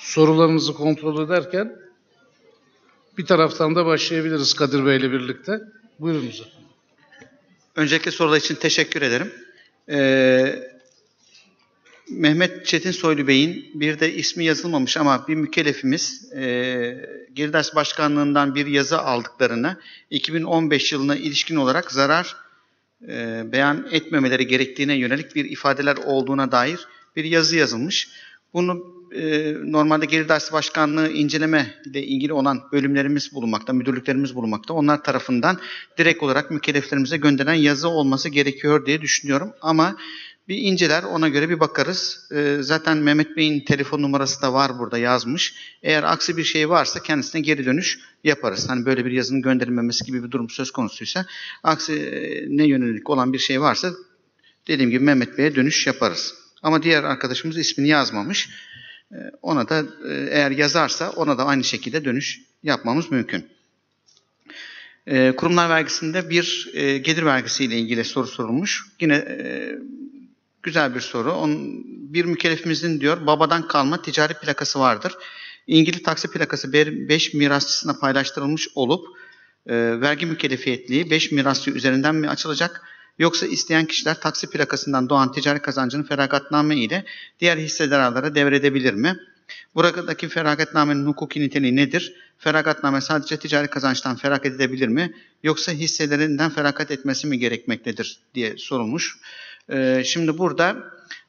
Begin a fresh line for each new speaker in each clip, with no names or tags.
sorularınızı kontrol ederken bir taraftan da başlayabiliriz Kadir Bey ile birlikte. Buyurunuz efendim.
Öncelikle sorular için teşekkür ederim. Ee, Mehmet Çetin Soylu Bey'in bir de ismi yazılmamış ama bir mükellefimiz e, Geridaş Başkanlığı'ndan bir yazı aldıklarını 2015 yılına ilişkin olarak zarar e, beyan etmemeleri gerektiğine yönelik bir ifadeler olduğuna dair bir yazı yazılmış. Bunu e, normalde Gelir Dersi Başkanlığı inceleme ile ilgili olan bölümlerimiz bulunmakta, müdürlüklerimiz bulunmakta. Onlar tarafından direkt olarak mükelleflerimize gönderen yazı olması gerekiyor diye düşünüyorum. Ama bir inceler, ona göre bir bakarız. E, zaten Mehmet Bey'in telefon numarası da var burada yazmış. Eğer aksi bir şey varsa kendisine geri dönüş yaparız. Hani böyle bir yazının gönderilmemesi gibi bir durum söz konusuysa, aksi e, ne yönelik olan bir şey varsa dediğim gibi Mehmet Bey'e dönüş yaparız. Ama diğer arkadaşımız ismini yazmamış. Ee, Ona da e, eğer yazarsa ona da aynı şekilde dönüş yapmamız mümkün. Ee, Kurumlar vergisinde bir e, gelir vergisiyle ilgili soru sorulmuş. Yine e, güzel bir soru. Bir mükellefimizin diyor babadan kalma ticari plakası vardır. İlgili taksi plakası 5 mirasçısına paylaştırılmış olup vergi mükellefiyetliği 5 mirasçı üzerinden mi açılacak? Yoksa isteyen kişiler taksi plakasından doğan ticari kazancını feragatname ile diğer hissedarlara devredebilir mi? Buradaki feragatnamenin hukuki niteliği nedir? Feragatname sadece ticari kazançtan feragat edebilir mi? Yoksa hisselerinden feragat etmesi mi gerekmektedir diye sorulmuş. Ee, şimdi burada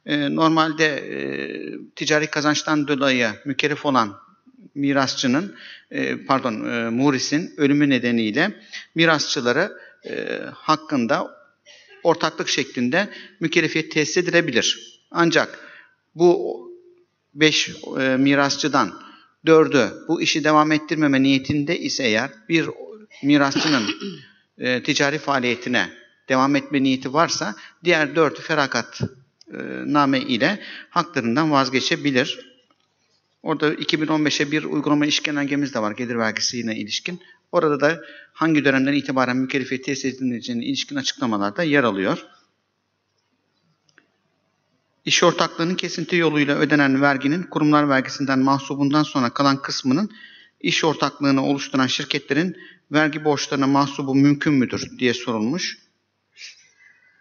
e, normalde e, ticari kazançtan dolayı mükellef olan mirasçının, e, pardon e, murisin ölümü nedeniyle mirasçıları hakkında ortaklık şeklinde mükellefiyet tesis edilebilir. Ancak bu 5 e, mirasçıdan 4'ü bu işi devam ettirmeme niyetinde ise eğer bir mirasçının e, ticari faaliyetine devam etme niyeti varsa diğer 4'ü feragat e, name ile haklarından vazgeçebilir. Orada 2015'e bir uygulama iş genelgemiz de var gelir vergisine ilişkin. Orada da hangi dönemden itibaren mükellefiyet tesis edileceğine ilişkin açıklamalarda yer alıyor. İş ortaklığının kesinti yoluyla ödenen verginin kurumlar vergisinden mahsubundan sonra kalan kısmının iş ortaklığını oluşturan şirketlerin vergi borçlarına mahsubu mümkün müdür diye sorulmuş.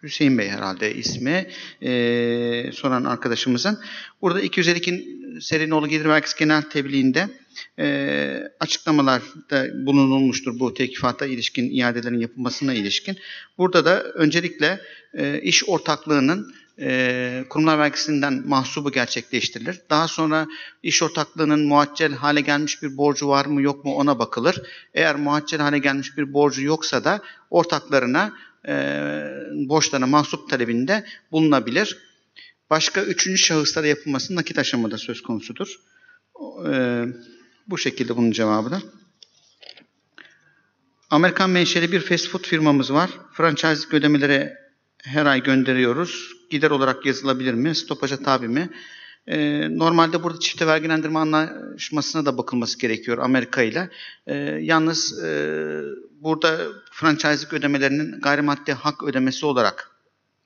Hüseyin Bey herhalde ismi e, soran arkadaşımızın. Burada 252 Serinoğlu Gelir Vergisi Genel Tebliğinde e, açıklamalarda bulunulmuştur bu tekifata ilişkin iadelerin yapılmasına ilişkin. Burada da öncelikle e, iş ortaklığının e, kurumlar vergisinden mahsubu gerçekleştirilir. Daha sonra iş ortaklığının muaccel hale gelmiş bir borcu var mı yok mu ona bakılır. Eğer muaccel hale gelmiş bir borcu yoksa da ortaklarına e, borçlarına mahsup talebinde bulunabilir. Başka üçüncü şahıslara yapılması nakit aşamada söz konusudur. E, bu şekilde bunun cevabı da. Amerikan menşeli bir fast food firmamız var. Franchise ödemeleri her ay gönderiyoruz. Gider olarak yazılabilir mi? Stopaja tabi mi? Ee, normalde burada çifte vergilendirme anlaşmasına da bakılması gerekiyor Amerika ile. Ee, yalnız e, burada franchise'lik ödemelerinin gayrimaddi hak ödemesi olarak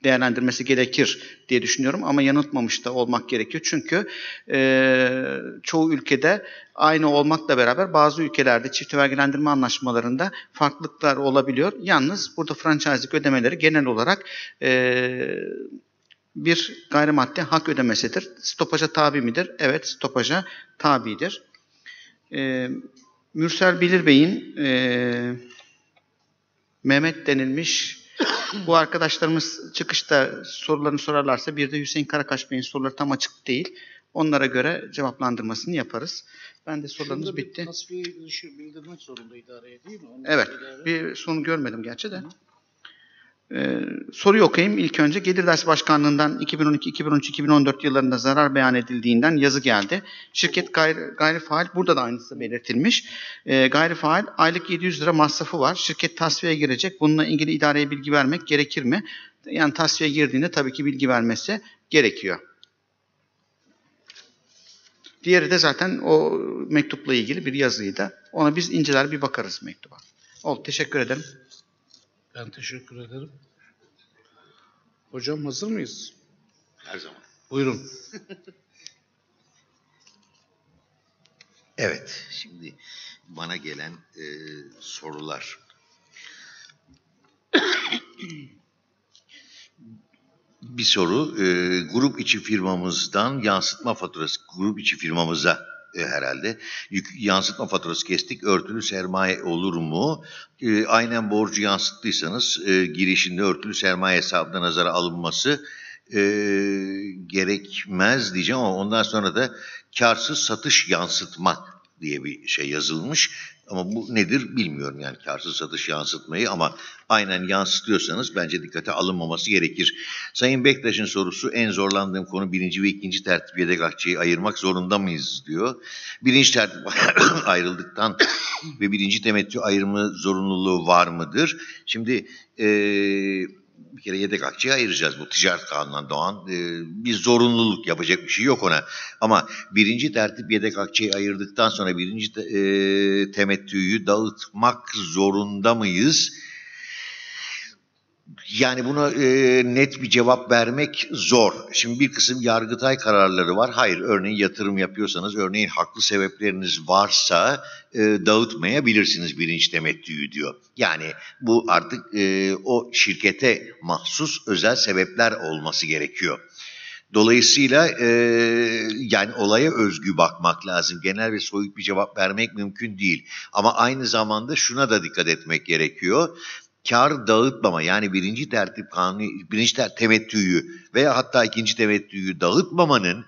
değerlendirmesi gerekir diye düşünüyorum ama yanıltmamış da olmak gerekiyor. Çünkü e, çoğu ülkede aynı olmakla beraber bazı ülkelerde çift vergilendirme anlaşmalarında farklılıklar olabiliyor. Yalnız burada franchise'lik ödemeleri genel olarak e, bir gayrimaddi hak ödemesidir. Stopaja tabi midir? Evet, stopaja tabidir. E, Mürsel Bilir Bey'in e, Mehmet denilmiş bu arkadaşlarımız çıkışta sorularını sorarlarsa bir de Hüseyin Karakaş Bey'in soruları tam açık değil. Onlara göre cevaplandırmasını yaparız. Ben de sorularımız bitti.
tasfiye bildirmek zorunda idareye değil mi? Onu
Evet. Bir sonu görmedim gerçi de. Ee, soruyu okuyayım ilk önce. Gelir Ders Başkanlığı'ndan 2012, 2013, 2014 yıllarında zarar beyan edildiğinden yazı geldi. Şirket gayri, gayri faal, burada da aynısı belirtilmiş. Ee, gayri faal aylık 700 lira masrafı var. Şirket tasfiye girecek. Bununla ilgili idareye bilgi vermek gerekir mi? Yani tasfiye girdiğinde tabii ki bilgi vermesi gerekiyor. Diğeri de zaten o mektupla ilgili bir yazıydı. Ona biz inceler bir bakarız mektuba. Oldu. Teşekkür ederim.
Ben teşekkür ederim. Hocam hazır mıyız?
Her zaman.
Buyurun.
Evet, şimdi bana gelen e, sorular. Bir soru, e, grup içi firmamızdan yansıtma faturası, grup içi firmamıza e, herhalde yük, yansıtma faturası kestik, örtülü sermaye olur mu? E, aynen borcu yansıttıysanız e, girişinde örtülü sermaye hesabına nazara alınması e, gerekmez diyeceğim ama ondan sonra da karsız satış yansıtma diye bir şey yazılmış. Ama bu nedir bilmiyorum yani karsız satış yansıtmayı ama aynen yansıtıyorsanız bence dikkate alınmaması gerekir. Sayın Bektaş'ın sorusu en zorlandığım konu birinci ve ikinci tertip yedek akçeyi ayırmak zorunda mıyız diyor. Birinci tertip ayrıldıktan ve birinci temettü ayrımı zorunluluğu var mıdır? Şimdi eee bir kere yedek akçeyi ayıracağız. Bu ticaret kanunundan doğan e, bir zorunluluk yapacak bir şey yok ona. Ama birinci tertip yedek akçeyi ayırdıktan sonra birinci te, e, temettüyü dağıtmak zorunda mıyız? Yani buna e, net bir cevap vermek zor. Şimdi bir kısım yargıtay kararları var. Hayır, örneğin yatırım yapıyorsanız, örneğin haklı sebepleriniz varsa e, dağıtmayabilirsiniz birinci temettüyü diyor. Yani bu artık e, o şirkete mahsus özel sebepler olması gerekiyor. Dolayısıyla e, yani olaya özgü bakmak lazım. Genel ve soyut bir cevap vermek mümkün değil. Ama aynı zamanda şuna da dikkat etmek gerekiyor kar dağıtmama yani birinci tertip kanunu, birinci ter temettüyü veya hatta ikinci temettüyü dağıtmamanın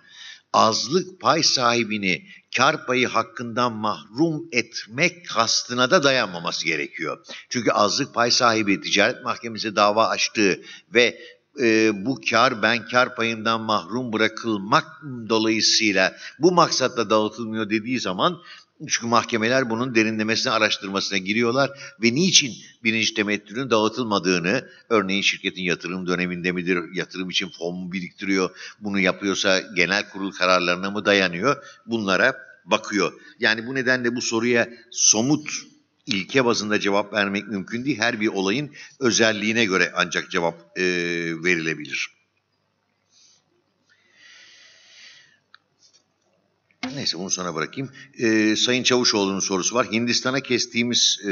azlık pay sahibini kar payı hakkından mahrum etmek kastına da dayanmaması gerekiyor. Çünkü azlık pay sahibi ticaret mahkemesi dava açtığı ve e, bu kar ben kar payımdan mahrum bırakılmak dolayısıyla bu maksatla dağıtılmıyor dediği zaman çünkü mahkemeler bunun derinlemesine araştırmasına giriyorlar ve niçin birinci temettünün dağıtılmadığını, örneğin şirketin yatırım döneminde midir, yatırım için fon mu biriktiriyor, bunu yapıyorsa genel kurul kararlarına mı dayanıyor, bunlara bakıyor. Yani bu nedenle bu soruya somut ilke bazında cevap vermek mümkün değil. Her bir olayın özelliğine göre ancak cevap e, verilebilir. Neyse bunu sonra bırakayım. Ee, Sayın Çavuşoğlu'nun sorusu var. Hindistan'a kestiğimiz e,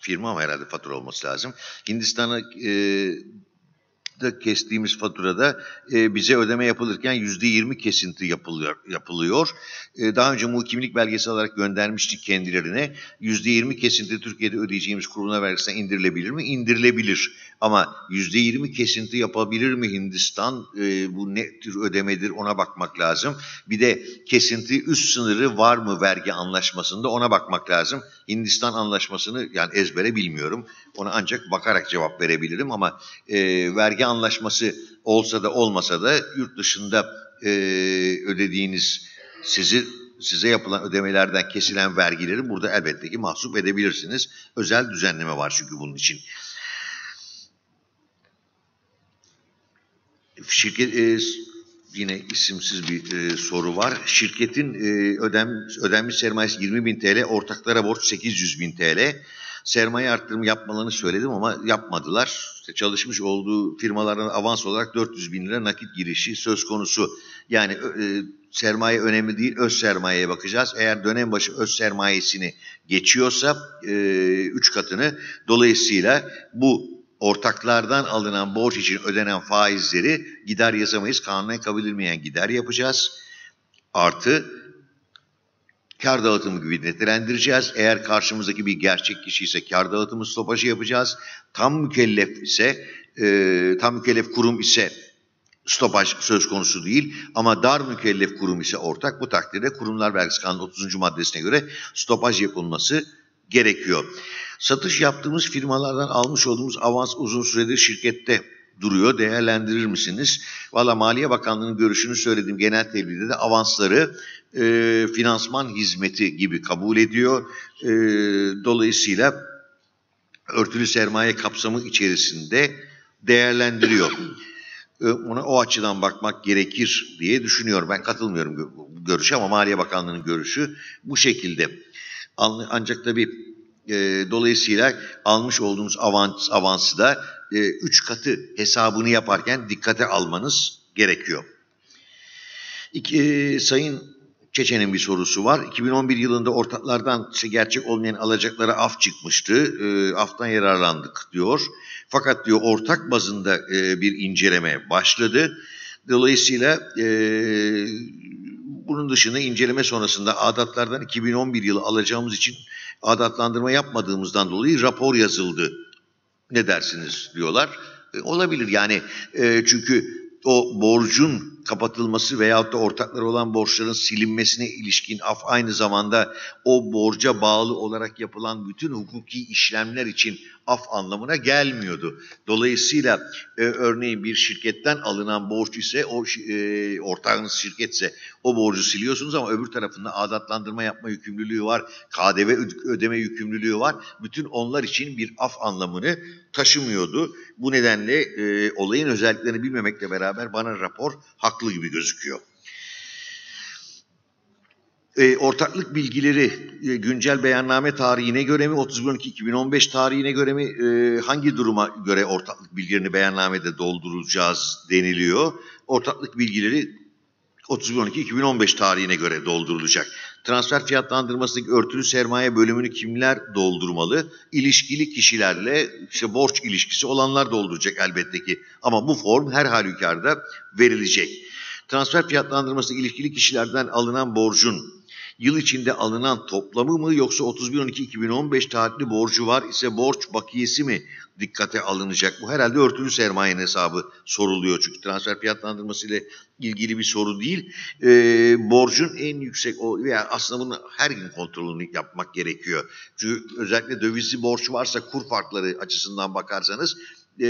firma ama herhalde fatura olması lazım. Hindistan'a e, da kestiğimiz faturada e, bize ödeme yapılırken yüzde yirmi kesinti yapılıyor. yapılıyor. E, daha önce muhkimlik belgesi olarak göndermiştik kendilerine. Yüzde yirmi kesinti Türkiye'de ödeyeceğimiz kuruluna vergisine indirilebilir mi? İndirilebilir. Ama yüzde yirmi kesinti yapabilir mi Hindistan? E, bu ne tür ödemedir ona bakmak lazım. Bir de kesinti üst sınırı var mı vergi anlaşmasında ona bakmak lazım. Hindistan anlaşmasını yani ezbere bilmiyorum. Ona ancak bakarak cevap verebilirim ama e, vergi anlaşması olsa da olmasa da yurt dışında e, ödediğiniz sizi size yapılan ödemelerden kesilen vergileri burada elbette ki mahsup edebilirsiniz. Özel düzenleme var çünkü bunun için. Şirket e, yine isimsiz bir e, soru var. Şirketin e, ödem, ödenmiş sermayesi 20 bin TL, ortaklara borç 800 bin TL. Sermaye arttırımı yapmalarını söyledim ama yapmadılar. İşte çalışmış olduğu firmalardan avans olarak 400 bin lira nakit girişi söz konusu. Yani e, sermaye önemli değil, öz sermayeye bakacağız. Eğer dönem başı öz sermayesini geçiyorsa 3 e, katını dolayısıyla bu ortaklardan alınan borç için ödenen faizleri gider yazamayız. Kanunen kabul edilmeyen gider yapacağız. Artı kar dağıtımı gibi nitelendireceğiz. Eğer karşımızdaki bir gerçek kişi ise kar dağıtımı stopajı yapacağız. Tam mükellef ise, e, tam mükellef kurum ise stopaj söz konusu değil ama dar mükellef kurum ise ortak. Bu takdirde kurumlar vergisi kanunu 30. maddesine göre stopaj yapılması gerekiyor. Satış yaptığımız firmalardan almış olduğumuz avans uzun süredir şirkette duruyor. Değerlendirir misiniz? Valla Maliye Bakanlığı'nın görüşünü söyledim. Genel tebliğde de avansları e, finansman hizmeti gibi kabul ediyor. E, dolayısıyla örtülü sermaye kapsamı içerisinde değerlendiriyor. E, ona o açıdan bakmak gerekir diye düşünüyorum. Ben katılmıyorum görüşe ama Maliye Bakanlığı'nın görüşü bu şekilde. Ancak tabii e, dolayısıyla almış olduğumuz avans, avansı da e, üç katı hesabını yaparken dikkate almanız gerekiyor. İki, e, Sayın Çeçen'in bir sorusu var. 2011 yılında ortaklardan gerçek olmayan alacaklara af çıkmıştı. E, aftan yararlandık diyor. Fakat diyor ortak bazında e, bir inceleme başladı. Dolayısıyla e, bunun dışında inceleme sonrasında adatlardan 2011 yılı alacağımız için adatlandırma yapmadığımızdan dolayı rapor yazıldı. Ne dersiniz diyorlar. E, olabilir yani e, çünkü o borcun kapatılması veyahut da ortakları olan borçların silinmesine ilişkin af aynı zamanda o borca bağlı olarak yapılan bütün hukuki işlemler için af anlamına gelmiyordu. Dolayısıyla e, örneğin bir şirketten alınan borç ise o e, ortağınız şirketse o borcu siliyorsunuz ama öbür tarafında adatlandırma yapma yükümlülüğü var, KDV ödeme yükümlülüğü var. Bütün onlar için bir af anlamını taşımıyordu. Bu nedenle e, olayın özelliklerini bilmemekle beraber bana rapor haklı gibi gözüküyor. E, ortaklık bilgileri e, güncel beyanname tarihine göre mi, 31.12.2015 tarihine göre mi, e, hangi duruma göre ortaklık bilgilerini beyannamede dolduracağız deniliyor. Ortaklık bilgileri 31.12.2015 tarihine göre doldurulacak. Transfer fiyatlandırmasındaki örtülü sermaye bölümünü kimler doldurmalı? İlişkili kişilerle işte borç ilişkisi olanlar dolduracak elbette ki. Ama bu form her halükarda verilecek. Transfer fiyatlandırmasındaki ilişkili kişilerden alınan borcun yıl içinde alınan toplamı mı yoksa 31.12.2015 tarihli borcu var ise borç bakiyesi mi dikkate alınacak? Bu herhalde örtülü sermayenin hesabı soruluyor çünkü transfer fiyatlandırması ile ilgili bir soru değil. E, borcun en yüksek o veya aslında bunu her gün kontrolünü yapmak gerekiyor. Çünkü özellikle dövizli borç varsa kur farkları açısından bakarsanız e,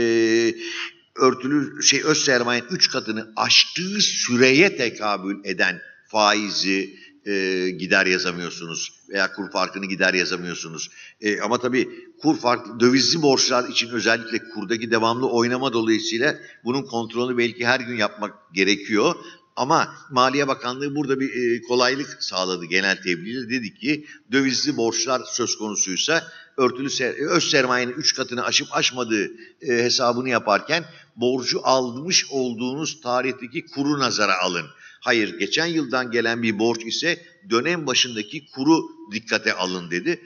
örtülü şey öz sermayenin 3 katını aştığı süreye tekabül eden faizi, e, gider yazamıyorsunuz veya kur farkını gider yazamıyorsunuz. E, ama tabii kur farkı dövizli borçlar için özellikle kurdaki devamlı oynama dolayısıyla bunun kontrolünü belki her gün yapmak gerekiyor. Ama Maliye Bakanlığı burada bir e, kolaylık sağladı genel tebliğle. Dedi ki dövizli borçlar söz konusuysa örtülü ser, öz sermayenin 3 katını aşıp aşmadığı e, hesabını yaparken borcu almış olduğunuz tarihteki kuru nazara alın. Hayır, geçen yıldan gelen bir borç ise dönem başındaki kuru dikkate alın dedi.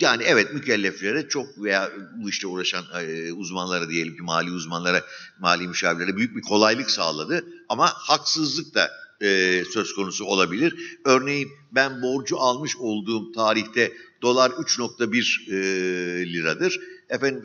Yani evet mükelleflere çok veya bu işte uğraşan e, uzmanlara diyelim ki mali uzmanlara, mali müşavirlere büyük bir kolaylık sağladı. Ama haksızlık da e, söz konusu olabilir. Örneğin ben borcu almış olduğum tarihte dolar 3.1 e, liradır. Efendim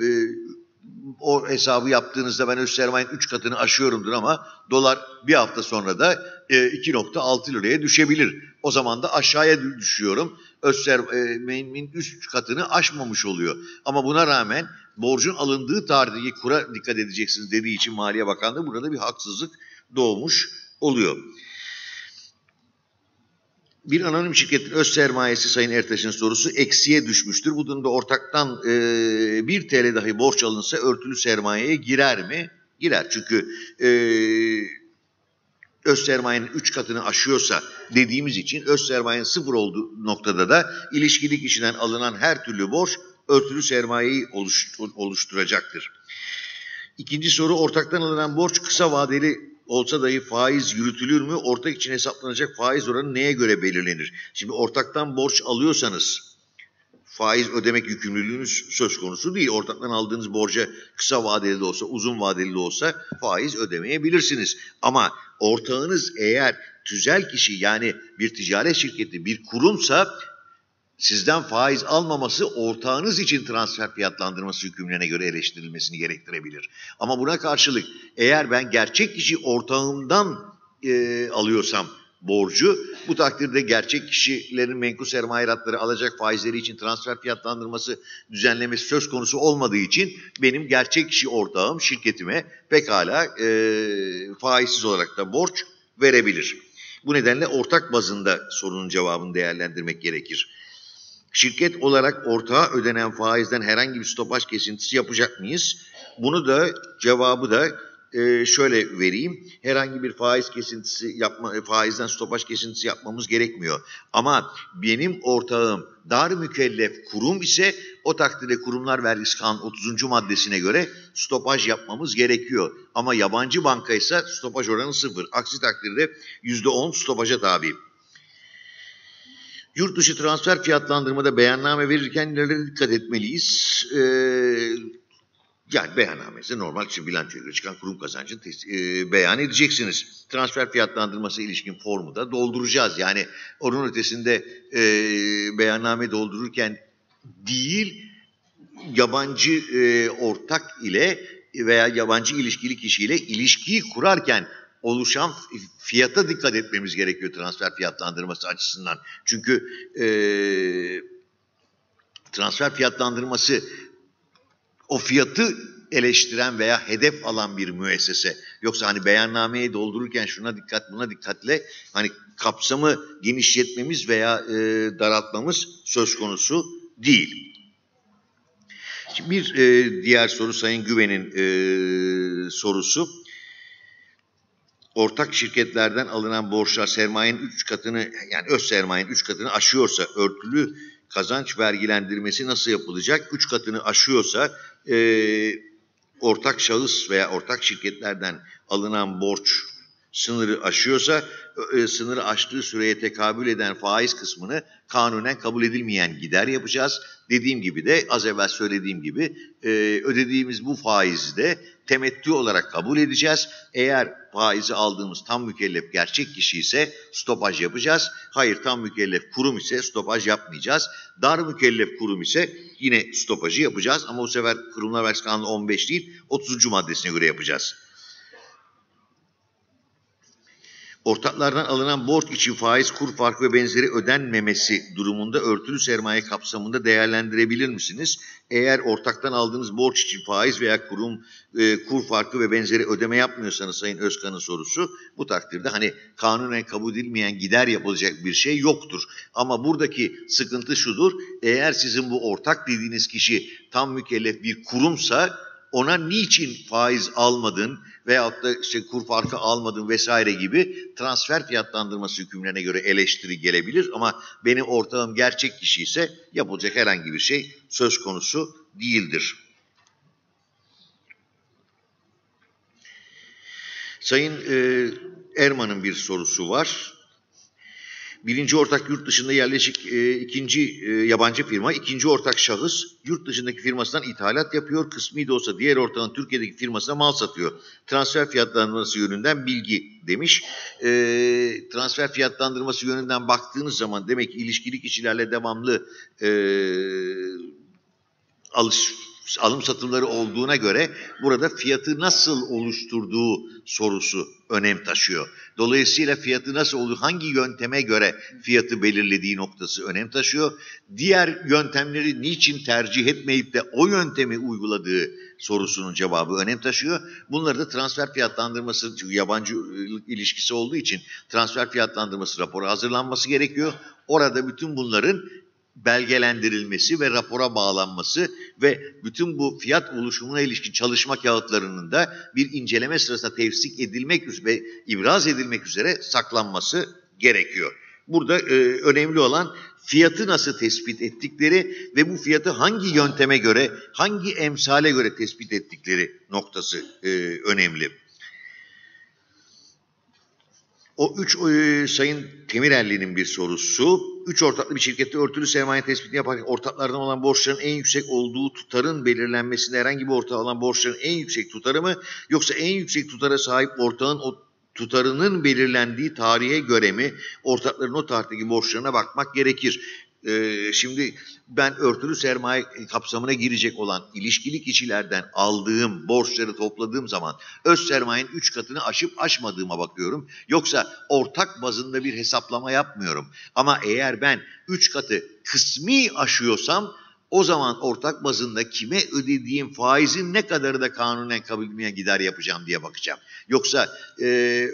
o hesabı yaptığınızda ben öz sermayenin 3 katını aşıyorumdur ama dolar bir hafta sonra da e, 2.6 liraya düşebilir. O zaman da aşağıya düşüyorum. Öz sermayenin 3 katını aşmamış oluyor. Ama buna rağmen borcun alındığı tarihteki kura dikkat edeceksiniz dediği için Maliye Bakanlığı burada bir haksızlık doğmuş oluyor. Bir anonim şirketin öz sermayesi Sayın Ertaş'ın sorusu eksiye düşmüştür. Bu durumda ortaktan e, 1 TL dahi borç alınsa örtülü sermayeye girer mi? Girer. Çünkü e, öz sermayenin 3 katını aşıyorsa dediğimiz için öz sermayenin sıfır olduğu noktada da ilişkili kişiden alınan her türlü borç örtülü sermayeyi oluşturacaktır. İkinci soru ortaktan alınan borç kısa vadeli olsa dahi faiz yürütülür mü? Ortak için hesaplanacak faiz oranı neye göre belirlenir? Şimdi ortaktan borç alıyorsanız faiz ödemek yükümlülüğünüz söz konusu değil. Ortaktan aldığınız borca kısa vadeli de olsa, uzun vadeli de olsa faiz ödemeyebilirsiniz. Ama ortağınız eğer tüzel kişi yani bir ticaret şirketi, bir kurumsa sizden faiz almaması ortağınız için transfer fiyatlandırması hükümlerine göre eleştirilmesini gerektirebilir. Ama buna karşılık eğer ben gerçek kişi ortağımdan e, alıyorsam borcu bu takdirde gerçek kişilerin menkul sermayeratları alacak faizleri için transfer fiyatlandırması düzenlemesi söz konusu olmadığı için benim gerçek kişi ortağım şirketime pekala e, faizsiz olarak da borç verebilir. Bu nedenle ortak bazında sorunun cevabını değerlendirmek gerekir. Şirket olarak ortağa ödenen faizden herhangi bir stopaj kesintisi yapacak mıyız? Bunu da cevabı da e, şöyle vereyim. Herhangi bir faiz kesintisi yapma, faizden stopaj kesintisi yapmamız gerekmiyor. Ama benim ortağım dar mükellef kurum ise o takdirde kurumlar vergisi kanun 30. maddesine göre stopaj yapmamız gerekiyor. Ama yabancı banka ise stopaj oranı sıfır. Aksi takdirde %10 stopaja tabi. Yurt dışı transfer fiyatlandırmada beyanname verirken nelere dikkat etmeliyiz? Ee, yani beyannamesi normal işte bilançoya çıkan kurum kazancını e, beyan edeceksiniz. Transfer fiyatlandırması ilişkin formu da dolduracağız. Yani onun ötesinde e, beyanname doldururken değil yabancı e, ortak ile veya yabancı ilişkili kişiyle ilişkiyi kurarken oluşan fi- fiyata dikkat etmemiz gerekiyor transfer fiyatlandırması açısından. Çünkü e, transfer fiyatlandırması o fiyatı eleştiren veya hedef alan bir müessese. Yoksa hani beyannameyi doldururken şuna dikkat buna dikkatle hani kapsamı genişletmemiz veya e, daraltmamız söz konusu değil. Şimdi bir e, diğer soru Sayın Güven'in e, sorusu. Ortak şirketlerden alınan borçlar sermayenin 3 katını yani öz sermayenin 3 katını aşıyorsa örtülü kazanç vergilendirmesi nasıl yapılacak? 3 katını aşıyorsa e, ortak şahıs veya ortak şirketlerden alınan borç sınırı aşıyorsa e, sınırı aştığı süreye tekabül eden faiz kısmını kanunen kabul edilmeyen gider yapacağız. Dediğim gibi de az evvel söylediğim gibi e, ödediğimiz bu faizi de temettü olarak kabul edeceğiz. Eğer faizi aldığımız tam mükellef gerçek kişi ise stopaj yapacağız. Hayır tam mükellef kurum ise stopaj yapmayacağız. Dar mükellef kurum ise yine stopajı yapacağız. Ama bu sefer Kurumlar Vergisi Kanunu 15 değil 30. maddesine göre yapacağız. Ortaklardan alınan borç için faiz, kur farkı ve benzeri ödenmemesi durumunda örtülü sermaye kapsamında değerlendirebilir misiniz? Eğer ortaktan aldığınız borç için faiz veya kurum e, kur farkı ve benzeri ödeme yapmıyorsanız Sayın Özkan'ın sorusu bu takdirde hani kanunen kabul edilmeyen gider yapılacak bir şey yoktur. Ama buradaki sıkıntı şudur. Eğer sizin bu ortak dediğiniz kişi tam mükellef bir kurumsa ona niçin faiz almadın veyahut da işte kur farkı almadın vesaire gibi transfer fiyatlandırması hükümlerine göre eleştiri gelebilir ama benim ortağım gerçek kişi ise yapılacak herhangi bir şey söz konusu değildir. Sayın e, Erman'ın bir sorusu var. Birinci ortak yurt dışında yerleşik e, ikinci e, yabancı firma, ikinci ortak şahıs yurt dışındaki firmasından ithalat yapıyor. Kısmi de olsa diğer ortağın Türkiye'deki firmasına mal satıyor. Transfer fiyatlandırması yönünden bilgi demiş. E, transfer fiyatlandırması yönünden baktığınız zaman demek ki ilişkili kişilerle devamlı e, alış alım satımları olduğuna göre burada fiyatı nasıl oluşturduğu sorusu önem taşıyor. Dolayısıyla fiyatı nasıl olur, hangi yönteme göre fiyatı belirlediği noktası önem taşıyor. Diğer yöntemleri niçin tercih etmeyip de o yöntemi uyguladığı sorusunun cevabı önem taşıyor. Bunları da transfer fiyatlandırması, çünkü yabancı ilişkisi olduğu için transfer fiyatlandırması raporu hazırlanması gerekiyor. Orada bütün bunların belgelendirilmesi ve rapora bağlanması ve bütün bu fiyat oluşumuna ilişkin çalışma kağıtlarının da bir inceleme sırasında tevsik edilmek üzere ve ibraz edilmek üzere saklanması gerekiyor. Burada e, önemli olan fiyatı nasıl tespit ettikleri ve bu fiyatı hangi yönteme göre, hangi emsale göre tespit ettikleri noktası e, önemli. O üç e, Sayın Temirelli'nin bir sorusu. Üç ortaklı bir şirkette örtülü sermaye tespiti yaparken ortaklardan olan borçların en yüksek olduğu tutarın belirlenmesinde herhangi bir ortağı olan borçların en yüksek tutarı mı yoksa en yüksek tutara sahip ortağın o tutarının belirlendiği tarihe göre mi ortakların o tarihteki borçlarına bakmak gerekir. Ee, şimdi ben örtülü sermaye kapsamına girecek olan ilişkili kişilerden aldığım borçları topladığım zaman öz sermayenin 3 katını aşıp aşmadığıma bakıyorum. Yoksa ortak bazında bir hesaplama yapmıyorum. Ama eğer ben 3 katı kısmi aşıyorsam o zaman ortak bazında kime ödediğim faizin ne kadarı da kanunen kabul edilmeyen gider yapacağım diye bakacağım. Yoksa e,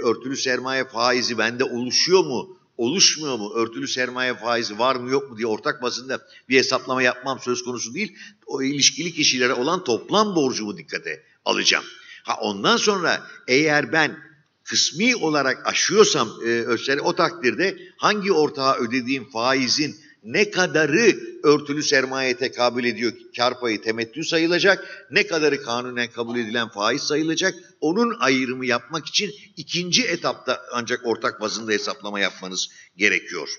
örtülü sermaye faizi bende oluşuyor mu? Oluşmuyor mu? Örtülü sermaye faizi var mı yok mu diye ortak bazında bir hesaplama yapmam söz konusu değil. O ilişkili kişilere olan toplam borcumu dikkate alacağım. Ha ondan sonra eğer ben kısmi olarak aşıyorsam e, ölçüleri o takdirde hangi ortağa ödediğim faizin ne kadarı örtülü sermaye tekabül ediyor kar payı temettü sayılacak, ne kadarı kanunen kabul edilen faiz sayılacak. Onun ayrımı yapmak için ikinci etapta ancak ortak bazında hesaplama yapmanız gerekiyor.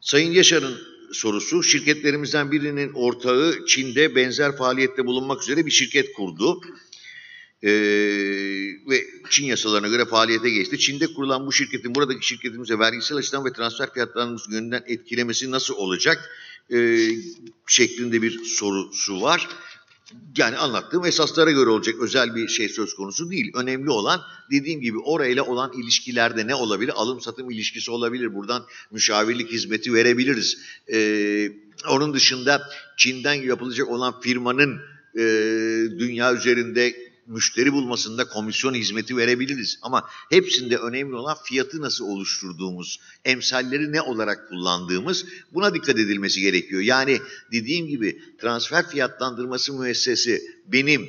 Sayın Yaşar'ın sorusu, şirketlerimizden birinin ortağı Çin'de benzer faaliyette bulunmak üzere bir şirket kurdu. Ee, ve Çin yasalarına göre faaliyete geçti. Çin'de kurulan bu şirketin buradaki şirketimize vergisel açıdan ve transfer fiyatlarımız yönünden etkilemesi nasıl olacak? Ee, şeklinde bir sorusu var. Yani anlattığım esaslara göre olacak özel bir şey söz konusu değil. Önemli olan dediğim gibi orayla olan ilişkilerde ne olabilir? Alım satım ilişkisi olabilir. Buradan müşavirlik hizmeti verebiliriz. Ee, onun dışında Çin'den yapılacak olan firmanın e, dünya üzerinde müşteri bulmasında komisyon hizmeti verebiliriz. Ama hepsinde önemli olan fiyatı nasıl oluşturduğumuz, emsalleri ne olarak kullandığımız buna dikkat edilmesi gerekiyor. Yani dediğim gibi transfer fiyatlandırması müessesi benim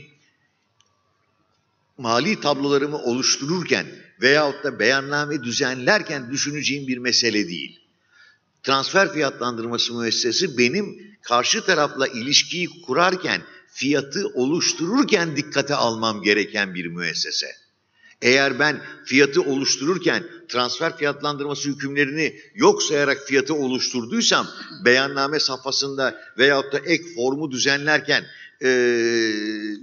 mali tablolarımı oluştururken veyahut da beyanname düzenlerken düşüneceğim bir mesele değil. Transfer fiyatlandırması müessesi benim karşı tarafla ilişkiyi kurarken fiyatı oluştururken dikkate almam gereken bir müessese. Eğer ben fiyatı oluştururken transfer fiyatlandırması hükümlerini yok sayarak fiyatı oluşturduysam beyanname safhasında veyahut da ek formu düzenlerken eee,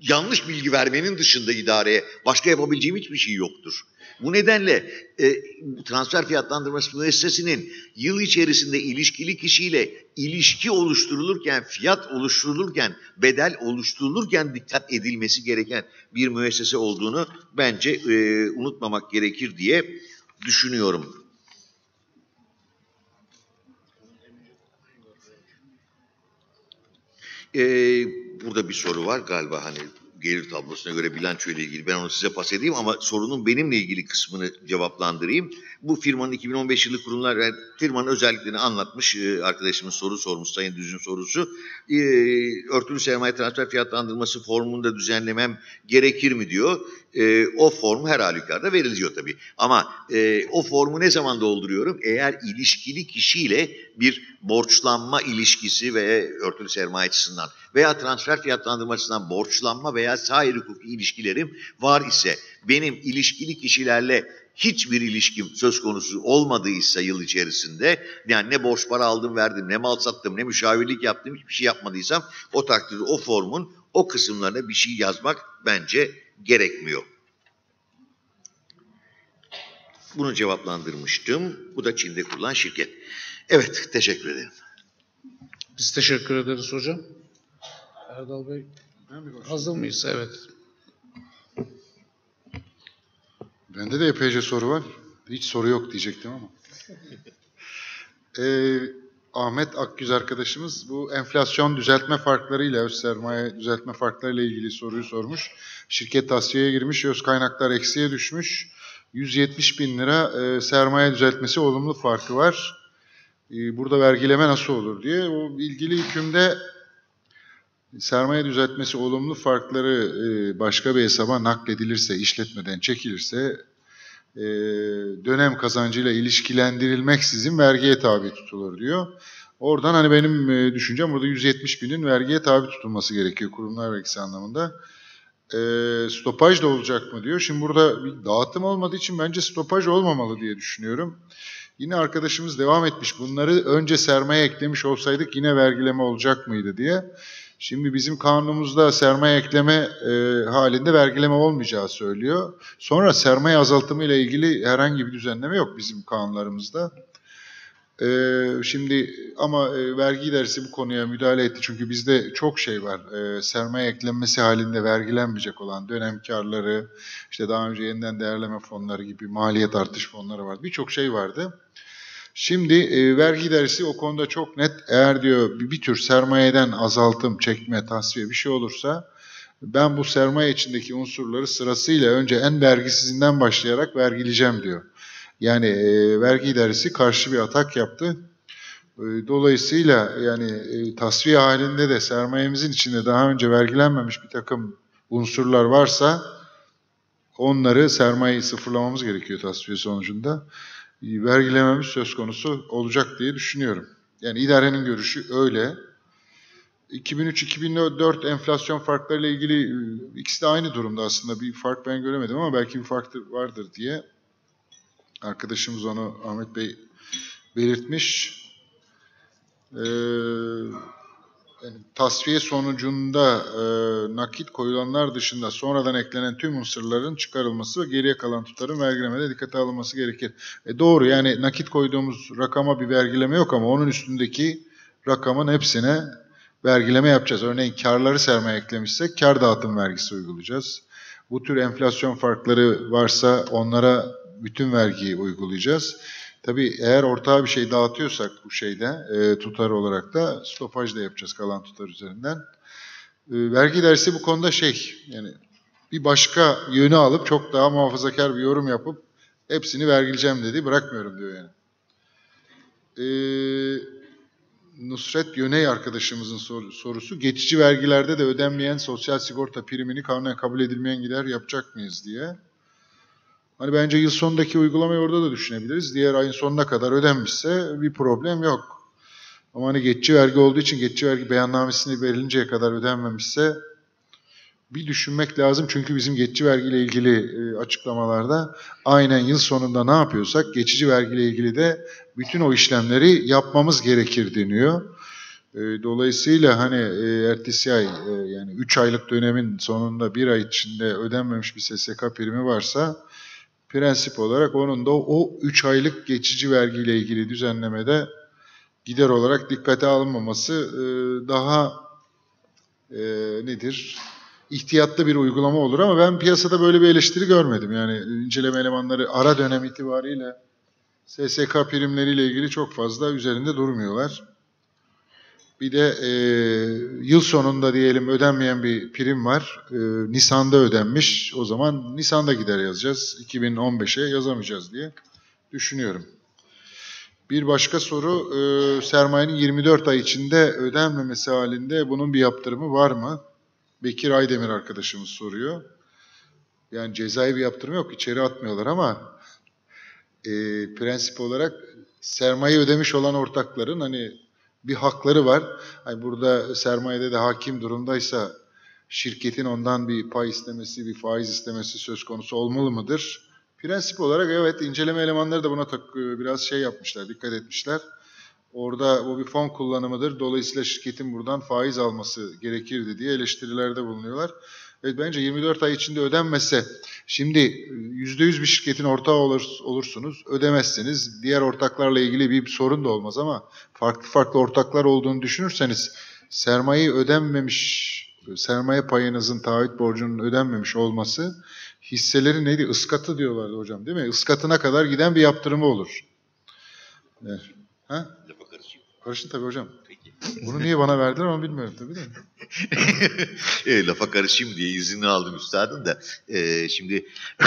yanlış bilgi vermenin dışında idareye başka yapabileceğim hiçbir şey yoktur. Bu nedenle e, transfer fiyatlandırması müessesinin yıl içerisinde ilişkili kişiyle ilişki oluşturulurken, fiyat oluşturulurken, bedel oluşturulurken dikkat edilmesi gereken bir müessese olduğunu bence e, unutmamak gerekir diye düşünüyorum. Ee, burada bir soru var galiba hani gelir tablosuna göre bilanço ile ilgili ben onu size pas edeyim ama sorunun benimle ilgili kısmını cevaplandırayım. Bu firmanın 2015 yılı kurumlar yani firmanın özelliklerini anlatmış e, arkadaşımın soru sormuş Sayın Düz'ün sorusu. E, örtülü sermaye transfer fiyatlandırması formunu da düzenlemem gerekir mi diyor. E, o form her halükarda veriliyor tabii. Ama o formu ne zaman dolduruyorum? Eğer ilişkili kişiyle bir borçlanma ilişkisi ve örtülü sermaye açısından veya transfer fiyatlandırmasından borçlanma veya sair hukuki ilişkilerim var ise benim ilişkili kişilerle hiçbir ilişkim söz konusu olmadıysa yıl içerisinde yani ne borç para aldım verdim ne mal sattım ne müşavirlik yaptım hiçbir şey yapmadıysam o takdirde o formun o kısımlarına bir şey yazmak bence gerekmiyor. Bunu cevaplandırmıştım. Bu da Çin'de kurulan şirket. Evet, teşekkür ederim.
Biz teşekkür ederiz hocam. Erdal Bey hazır mıyız? Evet.
Bende de epeyce soru var. Hiç soru yok diyecektim ama. Ee, Ahmet Akgüz arkadaşımız bu enflasyon düzeltme farklarıyla, öz sermaye düzeltme farklarıyla ilgili soruyu sormuş. Şirket tasfiyeye girmiş, öz kaynaklar eksiye düşmüş. 170 bin lira e, sermaye düzeltmesi olumlu farkı var. E, burada vergileme nasıl olur diye. O ilgili hükümde sermaye düzeltmesi olumlu farkları e, başka bir hesaba nakledilirse, işletmeden çekilirse e, dönem kazancıyla ilişkilendirilmeksizin vergiye tabi tutulur diyor. Oradan hani benim e, düşüncem burada 170 binin vergiye tabi tutulması gerekiyor kurumlar vergisi anlamında. E, stopaj da olacak mı diyor. Şimdi burada bir dağıtım olmadığı için bence stopaj olmamalı diye düşünüyorum. Yine arkadaşımız devam etmiş. Bunları önce sermaye eklemiş olsaydık yine vergileme olacak mıydı diye. Şimdi bizim kanunumuzda sermaye ekleme e, halinde vergileme olmayacağı söylüyor. Sonra sermaye azaltımı ile ilgili herhangi bir düzenleme yok bizim kanunlarımızda. E, şimdi ama e, vergi idaresi bu konuya müdahale etti. Çünkü bizde çok şey var. E, sermaye eklenmesi halinde vergilenmeyecek olan dönem karları, işte daha önce yeniden değerleme fonları gibi maliyet artış fonları var. Birçok şey vardı. Şimdi e, vergi idaresi o konuda çok net. Eğer diyor bir, bir tür sermayeden azaltım, çekme, tasfiye bir şey olursa ben bu sermaye içindeki unsurları sırasıyla önce en vergisizinden başlayarak vergileyeceğim diyor. Yani e, vergi idaresi karşı bir atak yaptı. E, dolayısıyla yani e, tasfiye halinde de sermayemizin içinde daha önce vergilenmemiş bir takım unsurlar varsa onları sermayeyi sıfırlamamız gerekiyor tasfiye sonucunda vergilememiz söz konusu olacak diye düşünüyorum. Yani idarenin görüşü öyle. 2003-2004 enflasyon farklarıyla ilgili e, ikisi de aynı durumda aslında. Bir fark ben göremedim ama belki bir fark vardır diye arkadaşımız onu Ahmet Bey belirtmiş. Ee, yani tasfiye sonucunda e, nakit koyulanlar dışında sonradan eklenen tüm unsurların çıkarılması ve geriye kalan tutarın vergilemede dikkate alınması gerekir. E doğru yani nakit koyduğumuz rakama bir vergileme yok ama onun üstündeki rakamın hepsine vergileme yapacağız. Örneğin karları sermaye eklemişsek kar dağıtım vergisi uygulayacağız. Bu tür enflasyon farkları varsa onlara bütün vergiyi uygulayacağız. Tabii eğer ortağa bir şey dağıtıyorsak bu şeyde e, tutar olarak da stopaj da yapacağız kalan tutar üzerinden. E, vergi dersi bu konuda şey yani bir başka yönü alıp çok daha muhafazakar bir yorum yapıp hepsini vergileyeceğim dedi bırakmıyorum diyor yani. E, Nusret Yöney arkadaşımızın sor- sorusu geçici vergilerde de ödenmeyen sosyal sigorta primini kanunen kabul edilmeyen gider yapacak mıyız diye. Hani bence yıl sonundaki uygulamayı orada da düşünebiliriz. Diğer ayın sonuna kadar ödenmişse bir problem yok. Ama hani geçici vergi olduğu için geçici vergi beyannamesini verilinceye kadar ödenmemişse bir düşünmek lazım. Çünkü bizim geçici vergiyle ilgili e, açıklamalarda aynen yıl sonunda ne yapıyorsak geçici vergiyle ilgili de bütün o işlemleri yapmamız gerekir deniyor. E, Dolayısıyla hani e, ertesi ay yani 3 aylık dönemin sonunda bir ay içinde ödenmemiş bir SSK primi varsa prensip olarak onun da o 3 aylık geçici vergiyle ilgili düzenlemede gider olarak dikkate alınmaması e, daha e, nedir? ihtiyatlı bir uygulama olur ama ben piyasada böyle bir eleştiri görmedim. Yani inceleme elemanları ara dönem itibariyle SSK primleriyle ilgili çok fazla üzerinde durmuyorlar. Bir de e, yıl sonunda diyelim ödenmeyen bir prim var. E, Nisan'da ödenmiş. O zaman Nisan'da gider yazacağız. 2015'e yazamayacağız diye düşünüyorum. Bir başka soru, e, sermayenin 24 ay içinde ödenmemesi halinde bunun bir yaptırımı var mı? Bekir Aydemir arkadaşımız soruyor. Yani cezai bir yaptırım yok, içeri atmıyorlar ama e, prensip olarak sermaye ödemiş olan ortakların hani bir hakları var. Hani burada sermayede de hakim durumdaysa şirketin ondan bir pay istemesi, bir faiz istemesi söz konusu olmalı mıdır? Prensip olarak evet inceleme elemanları da buna tak, biraz şey yapmışlar, dikkat etmişler. Orada bu bir fon kullanımıdır. Dolayısıyla şirketin buradan faiz alması gerekirdi diye eleştirilerde bulunuyorlar. Evet bence 24 ay içinde ödenmese, şimdi %100 bir şirketin ortağı olur, olursunuz, ödemezseniz diğer ortaklarla ilgili bir sorun da olmaz ama farklı farklı ortaklar olduğunu düşünürseniz sermaye ödenmemiş, sermaye payınızın taahhüt borcunun ödenmemiş olması hisseleri neydi? Iskatı diyorlardı hocam değil mi? Iskatına kadar giden bir yaptırımı olur. Evet. Ha?
Karışayım.
Karışın tabii hocam.
Peki.
Bunu niye bana verdiler ama bilmiyorum tabii de.
e, lafa karışayım diye izni aldım üstadın da. E, şimdi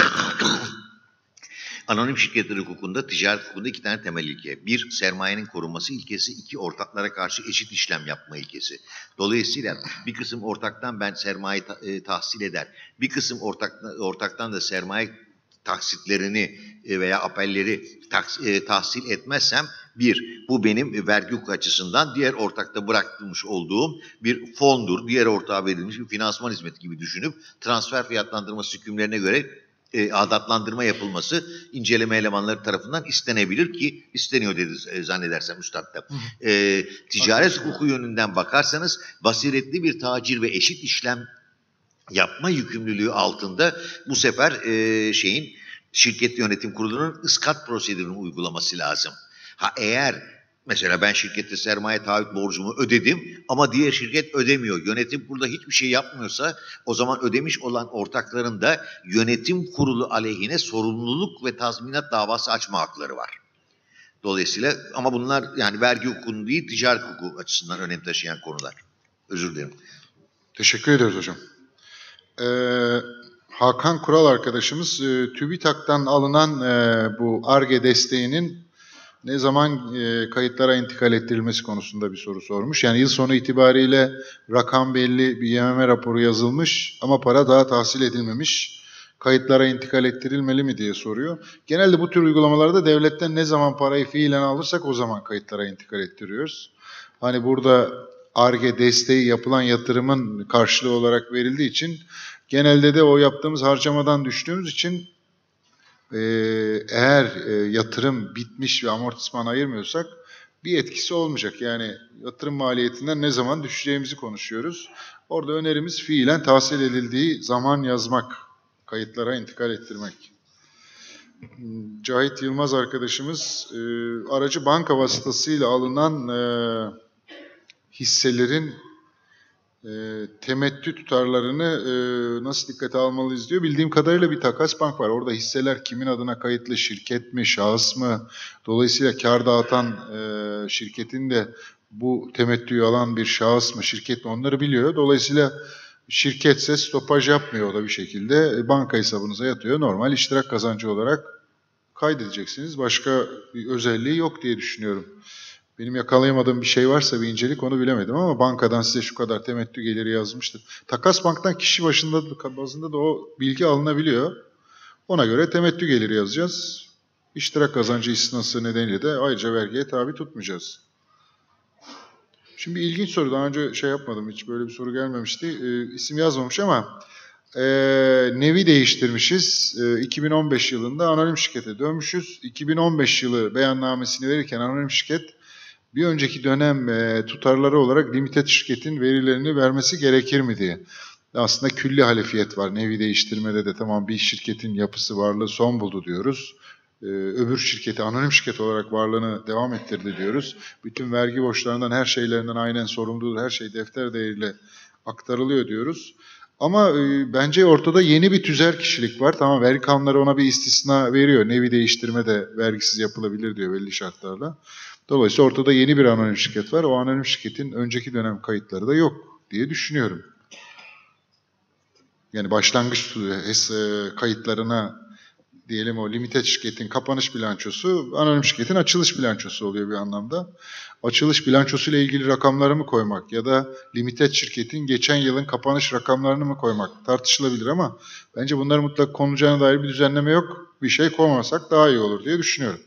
anonim şirketler hukukunda, ticaret hukukunda iki tane temel ilke. Bir, sermayenin korunması ilkesi. iki ortaklara karşı eşit işlem yapma ilkesi. Dolayısıyla bir kısım ortaktan ben sermaye e, tahsil eder. Bir kısım ortak, ortaktan da sermaye taksitlerini e, veya apelleri e, tahsil etmezsem bir, bu benim vergi hukuku açısından diğer ortakta bırakmış olduğum bir fondur. Diğer ortağa verilmiş bir finansman hizmeti gibi düşünüp transfer fiyatlandırması hükümlerine göre e, adatlandırma yapılması inceleme elemanları tarafından istenebilir ki isteniyor dedi e, zannedersem üstad da. E, ticaret hukuku yönünden bakarsanız basiretli bir tacir ve eşit işlem yapma yükümlülüğü altında bu sefer e, şeyin şirket yönetim kurulunun ıskat prosedürünü uygulaması lazım. Ha eğer mesela ben şirkette sermaye taahhüt borcumu ödedim ama diğer şirket ödemiyor. Yönetim kurulu hiçbir şey yapmıyorsa o zaman ödemiş olan ortakların da yönetim kurulu aleyhine sorumluluk ve tazminat davası açma hakları var. Dolayısıyla ama bunlar yani vergi hukuku değil ticaret hukuku açısından önem taşıyan konular. Özür dilerim.
Teşekkür ediyoruz hocam. Ee, Hakan Kural arkadaşımız e, TÜBİTAK'tan alınan e, bu ARGE desteğinin ne zaman e, kayıtlara intikal ettirilmesi konusunda bir soru sormuş. Yani yıl sonu itibariyle rakam belli bir YMM raporu yazılmış ama para daha tahsil edilmemiş. Kayıtlara intikal ettirilmeli mi diye soruyor. Genelde bu tür uygulamalarda devletten ne zaman parayı fiilen alırsak o zaman kayıtlara intikal ettiriyoruz. Hani burada ARGE desteği yapılan yatırımın karşılığı olarak verildiği için genelde de o yaptığımız harcamadan düştüğümüz için eğer e, yatırım bitmiş ve amortisman ayırmıyorsak bir etkisi olmayacak. Yani yatırım maliyetinden ne zaman düşeceğimizi konuşuyoruz. Orada önerimiz fiilen tahsil edildiği zaman yazmak, kayıtlara intikal ettirmek. Cahit Yılmaz arkadaşımız e, aracı banka vasıtasıyla alınan e, hisselerin e, temettü tutarlarını e, nasıl dikkate almalıyız diyor. Bildiğim kadarıyla bir takas bank var. Orada hisseler kimin adına kayıtlı, şirket mi, şahıs mı? Dolayısıyla kar dağıtan e, şirketin de bu temettüyü alan bir şahıs mı, şirket mi onları biliyor. Dolayısıyla şirketse stopaj yapmıyor o da bir şekilde. E, banka hesabınıza yatıyor. Normal iştirak kazancı olarak kaydedeceksiniz. Başka bir özelliği yok diye düşünüyorum. Benim yakalayamadığım bir şey varsa bir incelik onu bilemedim ama bankadan size şu kadar temettü geliri yazmıştır. Takas banktan kişi başında bazında da o bilgi alınabiliyor. Ona göre temettü geliri yazacağız. İştirak kazancı istinası nedeniyle de ayrıca vergiye tabi tutmayacağız. Şimdi ilginç soru. Daha önce şey yapmadım. Hiç böyle bir soru gelmemişti. Ee, isim yazmamış ama e, nevi değiştirmişiz. E, 2015 yılında anonim şirkete dönmüşüz. 2015 yılı beyannamesini verirken anonim şirket bir önceki dönem e, tutarları olarak limited şirketin verilerini vermesi gerekir mi diye. Aslında külli halefiyet var. Nevi değiştirmede de tamam bir şirketin yapısı varlığı son buldu diyoruz. Ee, öbür şirketi anonim şirket olarak varlığını devam ettirdi diyoruz. Bütün vergi borçlarından her şeylerinden aynen sorumludur. Her şey defter değeriyle aktarılıyor diyoruz. Ama e, bence ortada yeni bir tüzel kişilik var. Tamam vergi kanunları ona bir istisna veriyor. Nevi değiştirme de vergisiz yapılabilir diyor belli şartlarla. Dolayısıyla ortada yeni bir anonim şirket var. O anonim şirketin önceki dönem kayıtları da yok diye düşünüyorum. Yani başlangıç e, kayıtlarına diyelim o limited şirketin kapanış bilançosu anonim şirketin açılış bilançosu oluyor bir anlamda. Açılış bilançosu ile ilgili rakamları mı koymak ya da limited şirketin geçen yılın kapanış rakamlarını mı koymak tartışılabilir ama bence bunlar mutlak konulacağına dair bir düzenleme yok. Bir şey koymasak daha iyi olur diye düşünüyorum.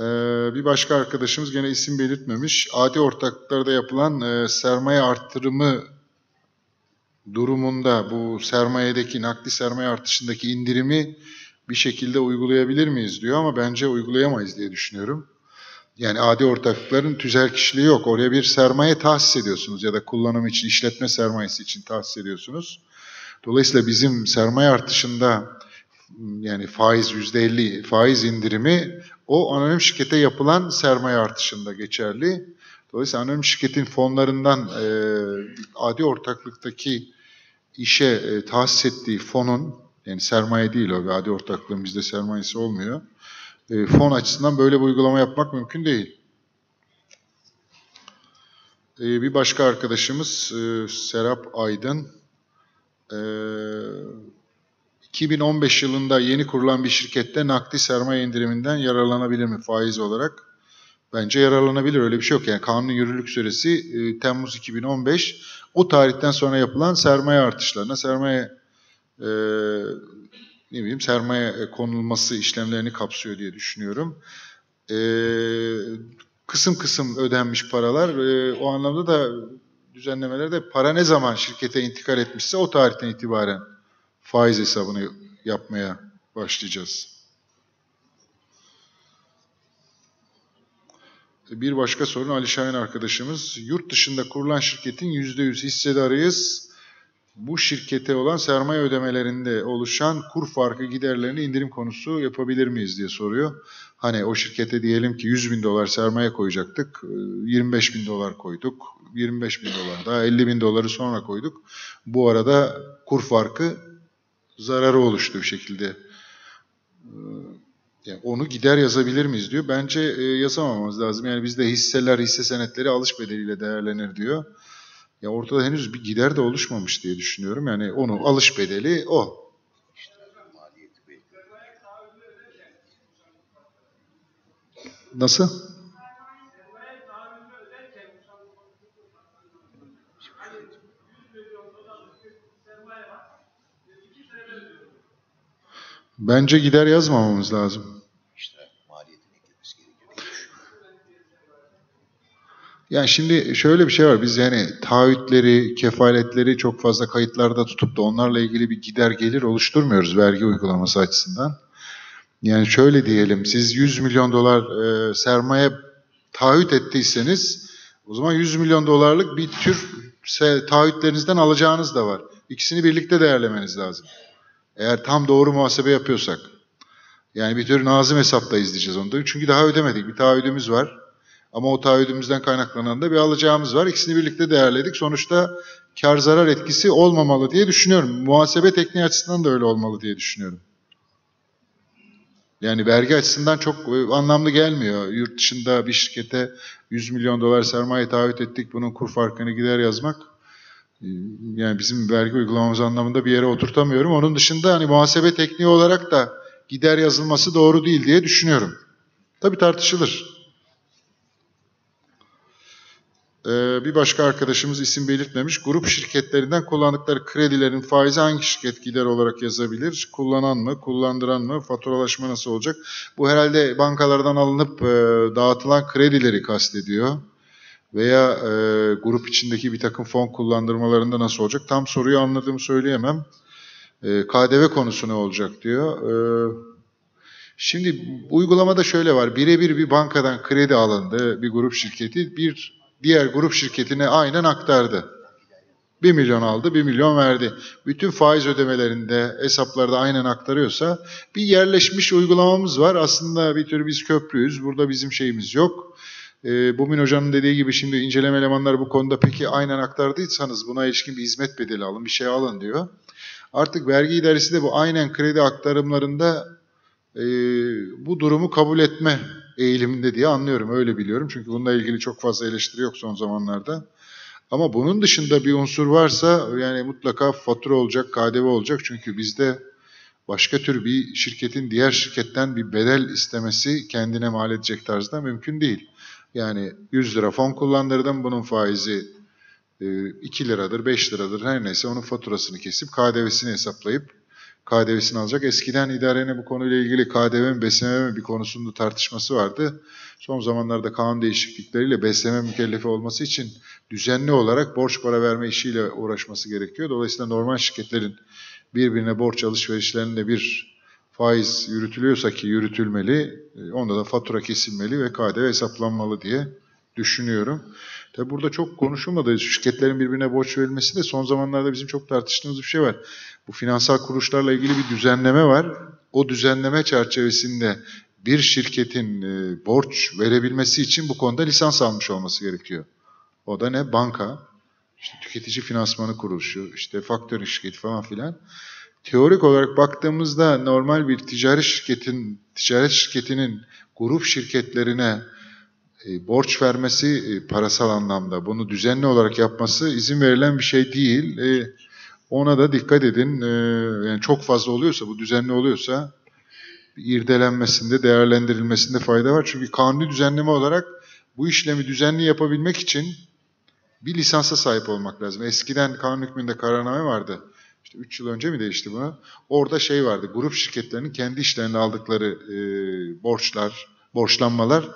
Ee, bir başka arkadaşımız gene isim belirtmemiş. Adi ortaklıklarda yapılan e, sermaye arttırımı durumunda bu sermayedeki nakdi sermaye artışındaki indirimi bir şekilde uygulayabilir miyiz diyor ama bence uygulayamayız diye düşünüyorum. Yani adi ortaklıkların tüzel kişiliği yok. Oraya bir sermaye tahsis ediyorsunuz ya da kullanım için, işletme sermayesi için tahsis ediyorsunuz. Dolayısıyla bizim sermaye artışında yani faiz yüzde 50 faiz indirimi o anonim şirkete yapılan sermaye artışında geçerli. Dolayısıyla anonim şirketin fonlarından e, adi ortaklıktaki işe e, tahsis ettiği fonun, yani sermaye değil o, adi ortaklığın bizde sermayesi olmuyor. E, fon açısından böyle bir uygulama yapmak mümkün değil. E, bir başka arkadaşımız e, Serap Aydın. E, 2015 yılında yeni kurulan bir şirkette nakdi sermaye indiriminden yararlanabilir mi faiz olarak? Bence yararlanabilir. Öyle bir şey yok. Yani kanunun yürürlük süresi e, Temmuz 2015. O tarihten sonra yapılan sermaye artışlarına, sermaye e, ne bileyim sermaye konulması işlemlerini kapsıyor diye düşünüyorum. E, kısım kısım ödenmiş paralar. E, o anlamda da düzenlemelerde para ne zaman şirkete intikal etmişse o tarihten itibaren faiz hesabını yapmaya başlayacağız. Bir başka sorun Ali Şahin arkadaşımız. Yurt dışında kurulan şirketin %100 hissedarıyız. Bu şirkete olan sermaye ödemelerinde oluşan kur farkı giderlerini indirim konusu yapabilir miyiz diye soruyor. Hani o şirkete diyelim ki 100 bin dolar sermaye koyacaktık. 25 bin dolar koyduk. 25 bin dolar daha 50 bin doları sonra koyduk. Bu arada kur farkı zararı oluştu bir şekilde. Yani onu gider yazabilir miyiz diyor. Bence e, yazamamamız lazım. Yani bizde hisseler, hisse senetleri alış bedeliyle değerlenir diyor. Ya ortada henüz bir gider de oluşmamış diye düşünüyorum. Yani onu alış bedeli o. Nasıl? Bence gider yazmamamız lazım.
İşte maliyetin eklenmesi gerekiyor.
Yani şimdi şöyle bir şey var. Biz yani taahhütleri, kefaletleri çok fazla kayıtlarda tutup da onlarla ilgili bir gider gelir oluşturmuyoruz vergi uygulaması açısından. Yani şöyle diyelim, siz 100 milyon dolar e, sermaye taahhüt ettiyseniz o zaman 100 milyon dolarlık bir tür taahhütlerinizden alacağınız da var. İkisini birlikte değerlemeniz lazım. Eğer tam doğru muhasebe yapıyorsak. Yani bir tür nazım hesapta izleyeceğiz onu. Çünkü daha ödemedik. Bir taahhüdümüz var. Ama o taahhüdümüzden kaynaklanan da bir alacağımız var. İkisini birlikte değerledik. Sonuçta kar zarar etkisi olmamalı diye düşünüyorum. Muhasebe tekniği açısından da öyle olmalı diye düşünüyorum. Yani vergi açısından çok e, anlamlı gelmiyor. Yurt dışında bir şirkete 100 milyon dolar sermaye taahhüt ettik. Bunun kur farkını gider yazmak. Yani bizim vergi uygulamamız anlamında bir yere oturtamıyorum. Onun dışında hani muhasebe tekniği olarak da gider yazılması doğru değil diye düşünüyorum. Tabii tartışılır. Ee, bir başka arkadaşımız isim belirtmemiş. Grup şirketlerinden kullandıkları kredilerin faizi hangi şirket gider olarak yazabilir? Kullanan mı, kullandıran mı, faturalaşma nasıl olacak? Bu herhalde bankalardan alınıp e, dağıtılan kredileri kastediyor. Veya e, grup içindeki bir takım fon kullandırmalarında nasıl olacak? Tam soruyu anladığımı söyleyemem. E, KDV konusu ne olacak diyor. E, şimdi uygulamada şöyle var. Birebir bir bankadan kredi alındı bir grup şirketi. Bir diğer grup şirketine aynen aktardı. 1 milyon aldı, 1 milyon verdi. Bütün faiz ödemelerinde, hesaplarda aynen aktarıyorsa bir yerleşmiş uygulamamız var. Aslında bir tür biz köprüyüz. Burada bizim şeyimiz yok. Ee, Bumin Hoca'nın dediği gibi şimdi inceleme elemanları bu konuda peki aynen aktardıysanız buna ilişkin bir hizmet bedeli alın, bir şey alın diyor. Artık vergi idaresi de bu aynen kredi aktarımlarında e, bu durumu kabul etme eğiliminde diye anlıyorum. Öyle biliyorum. Çünkü bununla ilgili çok fazla eleştiri yok son zamanlarda. Ama bunun dışında bir unsur varsa yani mutlaka fatura olacak, KDV olacak. Çünkü bizde başka tür bir şirketin diğer şirketten bir bedel istemesi kendine mal edecek tarzda mümkün değil. Yani 100 lira fon kullandırdım bunun faizi e, 2 liradır, 5 liradır her neyse onun faturasını kesip KDV'sini hesaplayıp KDV'sini alacak. Eskiden idarenin bu konuyla ilgili KDV mi BSM mi bir konusunda tartışması vardı. Son zamanlarda kanun değişiklikleriyle BSM mükellefi olması için düzenli olarak borç para verme işiyle uğraşması gerekiyor. Dolayısıyla normal şirketlerin birbirine borç alışverişlerinde bir faiz yürütülüyorsa ki yürütülmeli, e, onda da fatura kesilmeli ve KDV hesaplanmalı diye düşünüyorum. Tabi burada çok konuşulmadı. Şirketlerin birbirine borç verilmesi de son zamanlarda bizim çok tartıştığımız bir şey var. Bu finansal kuruluşlarla ilgili bir düzenleme var. O düzenleme çerçevesinde bir şirketin e, borç verebilmesi için bu konuda lisans almış olması gerekiyor. O da ne? Banka, işte tüketici finansmanı kuruluşu, işte faktörü şirketi falan filan. Teorik olarak baktığımızda normal bir ticari şirketin, ticaret şirketinin grup şirketlerine e, borç vermesi e, parasal anlamda bunu düzenli olarak yapması izin verilen bir şey değil. E, ona da dikkat edin. E, yani çok fazla oluyorsa, bu düzenli oluyorsa irdelenmesinde, değerlendirilmesinde fayda var. Çünkü kanuni düzenleme olarak bu işlemi düzenli yapabilmek için bir lisansa sahip olmak lazım. Eskiden kanun hükmünde kararname vardı. İşte 3 yıl önce mi değişti buna? Orada şey vardı. Grup şirketlerinin kendi işlerinde aldıkları e, borçlar, borçlanmalar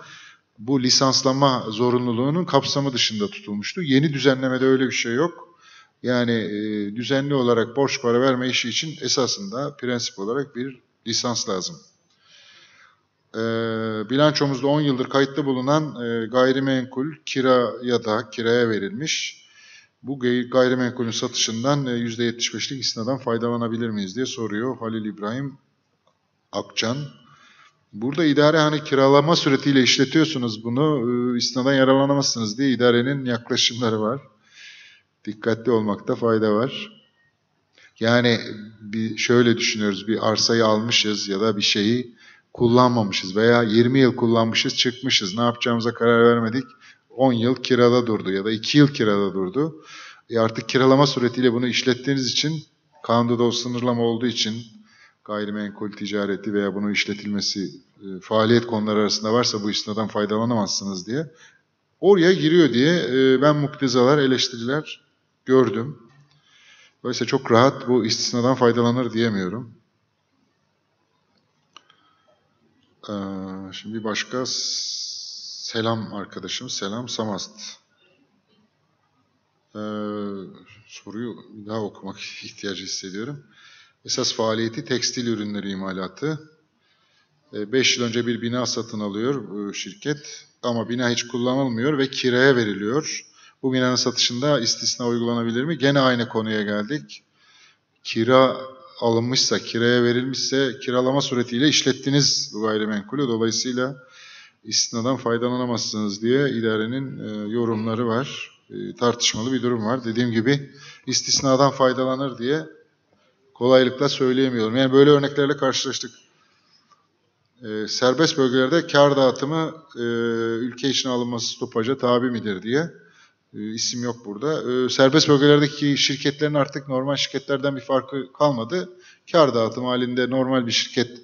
bu lisanslama zorunluluğunun kapsamı dışında tutulmuştu. Yeni düzenlemede öyle bir şey yok. Yani e, düzenli olarak borç para verme işi için esasında prensip olarak bir lisans lazım. E, bilançomuzda 10 yıldır kayıtlı bulunan e, gayrimenkul kira ya da kiraya verilmiş. Bu gay- gayrimenkulün satışından e, %75'lik isnadan faydalanabilir miyiz diye soruyor Halil İbrahim Akcan. Burada idare hani kiralama suretiyle işletiyorsunuz bunu, e, isnadan yararlanamazsınız diye idarenin yaklaşımları var. Dikkatli olmakta fayda var. Yani bir şöyle düşünüyoruz, bir arsayı almışız ya da bir şeyi kullanmamışız veya 20 yıl kullanmışız, çıkmışız. Ne yapacağımıza karar vermedik. 10 yıl kirada durdu ya da 2 yıl kirada durdu. E artık kiralama suretiyle bunu işlettiğiniz için, kanunda da o sınırlama olduğu için gayrimenkul ticareti veya bunun işletilmesi e, faaliyet konuları arasında varsa bu isnadan faydalanamazsınız diye oraya giriyor diye e, ben muktezalar, eleştiriler gördüm. Dolayısıyla çok rahat bu istisnadan faydalanır diyemiyorum. Ee, şimdi başka selam arkadaşım, selam Samast. Ee, soruyu bir daha okumak ihtiyacı hissediyorum. Esas faaliyeti tekstil ürünleri imalatı. 5 yıl önce bir bina satın alıyor bu şirket ama bina hiç kullanılmıyor ve kiraya veriliyor. Bu binanın satışında istisna uygulanabilir mi? Gene aynı konuya geldik. Kira alınmışsa, kiraya verilmişse kiralama suretiyle işlettiniz bu gayrimenkulü. Dolayısıyla istisnadan faydalanamazsınız diye idarenin e, yorumları var. E, tartışmalı bir durum var. Dediğim gibi istisnadan faydalanır diye kolaylıkla söyleyemiyorum. Yani böyle örneklerle karşılaştık. E, serbest bölgelerde kar dağıtımı ülke içine alınması stopaja tabi midir diye isim yok burada. Serbest bölgelerdeki şirketlerin artık normal şirketlerden bir farkı kalmadı. Kar dağıtımı halinde normal bir şirket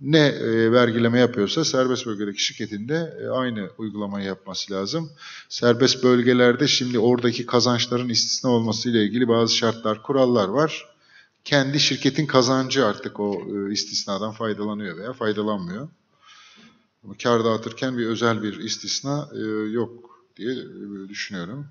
ne e, vergileme yapıyorsa serbest bölgedeki şirketin de e, aynı uygulamayı yapması lazım. Serbest bölgelerde şimdi oradaki kazançların istisna olması ile ilgili bazı şartlar, kurallar var. Kendi şirketin kazancı artık o e, istisnadan faydalanıyor veya faydalanmıyor. Kar dağıtırken bir özel bir istisna yok diye düşünüyorum.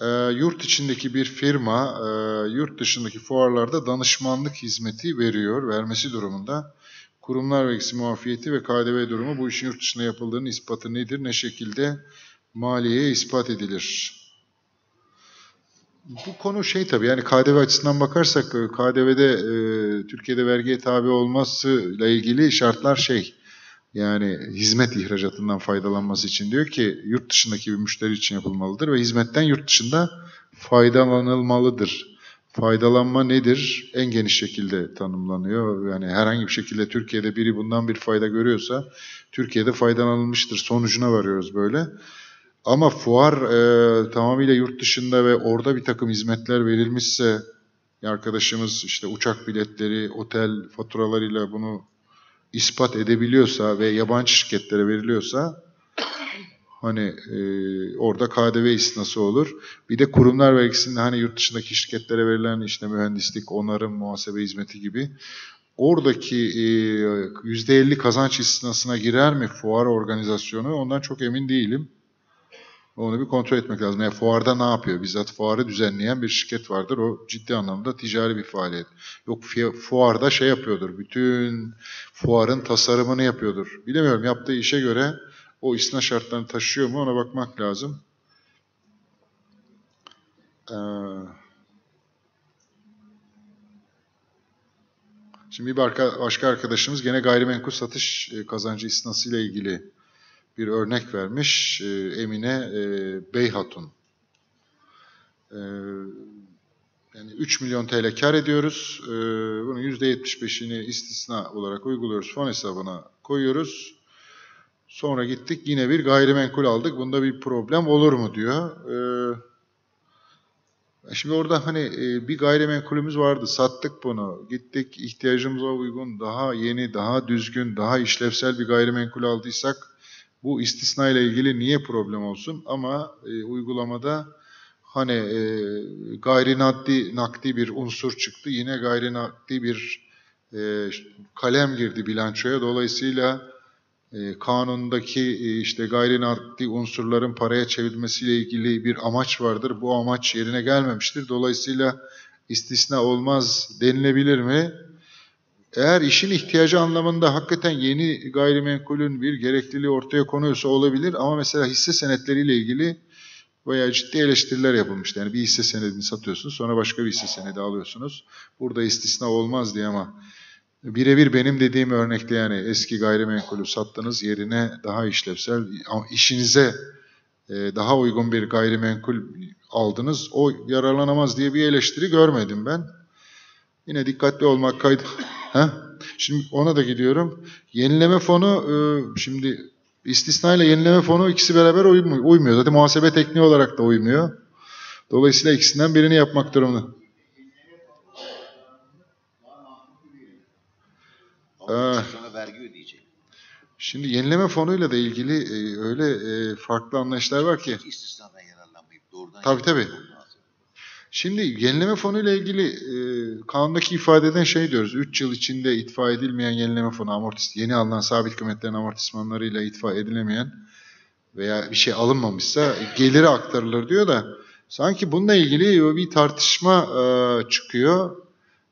E, yurt içindeki bir firma e, yurt dışındaki fuarlarda danışmanlık hizmeti veriyor, vermesi durumunda. Kurumlar vergisi muafiyeti ve KDV durumu bu işin yurt dışında yapıldığının ispatı nedir? Ne şekilde maliyeye ispat edilir? Bu konu şey tabii yani KDV açısından bakarsak e, KDV'de e, Türkiye'de vergiye tabi olmasıyla ilgili şartlar şey yani hizmet ihracatından faydalanması için diyor ki yurt dışındaki bir müşteri için yapılmalıdır ve hizmetten yurt dışında faydalanılmalıdır. Faydalanma nedir? En geniş şekilde tanımlanıyor. Yani herhangi bir şekilde Türkiye'de biri bundan bir fayda görüyorsa Türkiye'de faydalanılmıştır sonucuna varıyoruz böyle. Ama fuar e, tamamıyla yurt dışında ve orada bir takım hizmetler verilmişse arkadaşımız işte uçak biletleri, otel faturalarıyla bunu ispat edebiliyorsa ve yabancı şirketlere veriliyorsa hani e, orada KDV istisnası olur. Bir de kurumlar vergisinde hani yurt dışındaki şirketlere verilen işte mühendislik, onarım, muhasebe hizmeti gibi oradaki e, %50 kazanç istisnasına girer mi fuar organizasyonu ondan çok emin değilim. Onu bir kontrol etmek lazım. Yani fuarda ne yapıyor? Bizzat fuarı düzenleyen bir şirket vardır. O ciddi anlamda ticari bir faaliyet. Yok fuarda şey yapıyordur. Bütün fuarın tasarımını yapıyordur. Bilemiyorum yaptığı işe göre o isna şartlarını taşıyor mu ona bakmak lazım. Ee, şimdi bir başka arkadaşımız gene gayrimenkul satış e, kazancı isnası ile ilgili bir örnek vermiş e, Emine e, Beyhatun. E, yani 3 milyon TL kar ediyoruz. E, bunun %75'ini istisna olarak uyguluyoruz. Fon hesabına koyuyoruz. Sonra gittik yine bir gayrimenkul aldık. Bunda bir problem olur mu diyor. E, şimdi orada hani bir gayrimenkulümüz vardı. Sattık bunu. Gittik ihtiyacımıza uygun daha yeni, daha düzgün, daha işlevsel bir gayrimenkul aldıysak bu istisna ile ilgili niye problem olsun ama e, uygulamada hani e, gayri nakdi, nakdi bir unsur çıktı. Yine gayri nakdi bir e, kalem girdi bilançoya. Dolayısıyla e, kanundaki e, işte gayri nakdi unsurların paraya çevrilmesiyle ilgili bir amaç vardır. Bu amaç yerine gelmemiştir. Dolayısıyla istisna olmaz denilebilir mi? Eğer işin ihtiyacı anlamında hakikaten yeni gayrimenkulün bir gerekliliği ortaya konuyorsa olabilir ama mesela hisse senetleriyle ilgili bayağı ciddi eleştiriler yapılmıştı. Yani bir hisse senedini satıyorsunuz sonra başka bir hisse senedi alıyorsunuz. Burada istisna olmaz diye ama birebir benim dediğim örnekte yani eski gayrimenkulü sattığınız yerine daha işlevsel, işinize e, daha uygun bir gayrimenkul aldınız. O yararlanamaz diye bir eleştiri görmedim ben. Yine dikkatli olmak kaydı. Ha? Şimdi ona da gidiyorum. Yenileme fonu e, şimdi istisna ile yenileme fonu ikisi beraber uymuyor. uymuyor. Zaten muhasebe tekniği olarak da uymuyor. Dolayısıyla ikisinden birini yapmak durumunda.
Ondan sonra vergi ödeyecek.
Şimdi yenileme fonuyla da ilgili e, öyle e, farklı anlayışlar var ki.
Hiç istisnadan yararlanmayıp doğrudan
Tabii, tabii. Şimdi yenileme fonu ile ilgili e, kanundaki ifadeden şey diyoruz. 3 yıl içinde itfa edilmeyen yenileme fonu amortis yeni alınan sabit kıymetlerin amortismanlarıyla itfa edilemeyen veya bir şey alınmamışsa geliri aktarılır diyor da sanki bununla ilgili bir tartışma e, çıkıyor.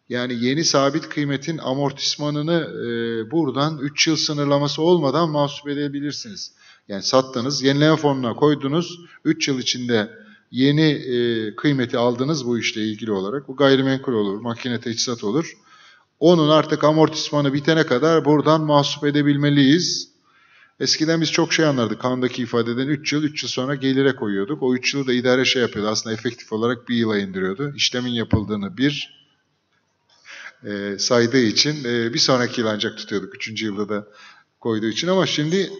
Yani yeni sabit kıymetin amortismanını e, buradan 3 yıl sınırlaması olmadan mahsup edebilirsiniz. Yani sattınız, yenileme fonuna koydunuz, 3 yıl içinde yeni e, kıymeti aldınız bu işle ilgili olarak. Bu gayrimenkul olur, makine teçhizat olur. Onun artık amortismanı bitene kadar buradan mahsup edebilmeliyiz. Eskiden biz çok şey anlardık. Kanundaki ifadeden 3 yıl, 3 yıl sonra gelire koyuyorduk. O 3 yılı da idare şey yapıyordu. Aslında efektif olarak bir yıla indiriyordu. İşlemin yapıldığını bir e, saydığı için e, bir sonraki yıl ancak tutuyorduk. Üçüncü yılda da koyduğu için ama şimdi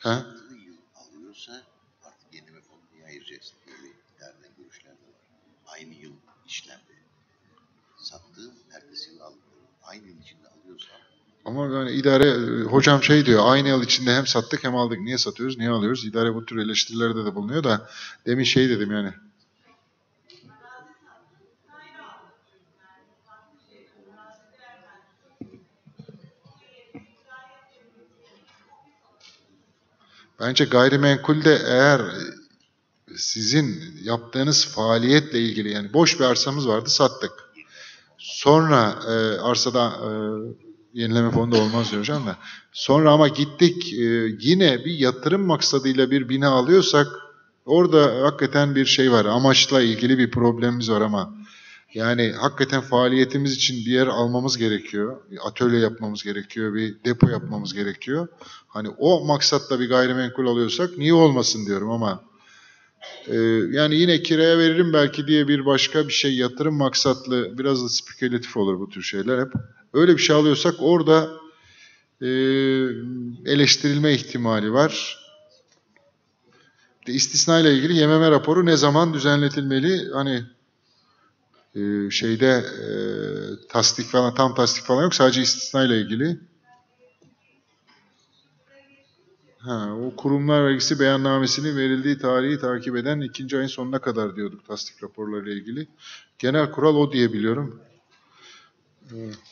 ha?
Sattığı yıl alıyorsa artık yenileme fonunu ayıracaksın. Böyle idareden görüşler de var. Aynı yıl işlemde. Sattığı ertesi yıl almıyor. Aynı yıl içinde alıyorsa
Ama yani idare e, hocam şey diyor aynı yıl içinde hem sattık hem aldık. Niye satıyoruz? Niye alıyoruz? İdare bu tür eleştirilerde de bulunuyor da demin şey dedim yani. Bence gayrimenkulde eğer sizin yaptığınız faaliyetle ilgili yani boş bir arsamız vardı sattık. Sonra e, arsada e, yenileme fonu da olmaz diyor hocam da. Sonra ama gittik e, yine bir yatırım maksadıyla bir bina alıyorsak orada hakikaten bir şey var. Amaçla ilgili bir problemimiz var ama yani hakikaten faaliyetimiz için bir yer almamız gerekiyor. Bir atölye yapmamız gerekiyor. Bir depo yapmamız gerekiyor. Hani o maksatla bir gayrimenkul alıyorsak niye olmasın diyorum ama ee, yani yine kiraya veririm belki diye bir başka bir şey yatırım maksatlı biraz da spekülatif olur bu tür şeyler hep. Öyle bir şey alıyorsak orada e, eleştirilme ihtimali var. İstisna ile ilgili YMM raporu ne zaman düzenletilmeli? Hani e, şeyde e, tasdik falan tam tasdik falan yok sadece istisna ile ilgili. Ha, o kurumlar vergisi beyannamesinin verildiği tarihi takip eden ikinci ayın sonuna kadar diyorduk tasdik raporlarıyla ilgili. Genel kural o diye biliyorum. Evet.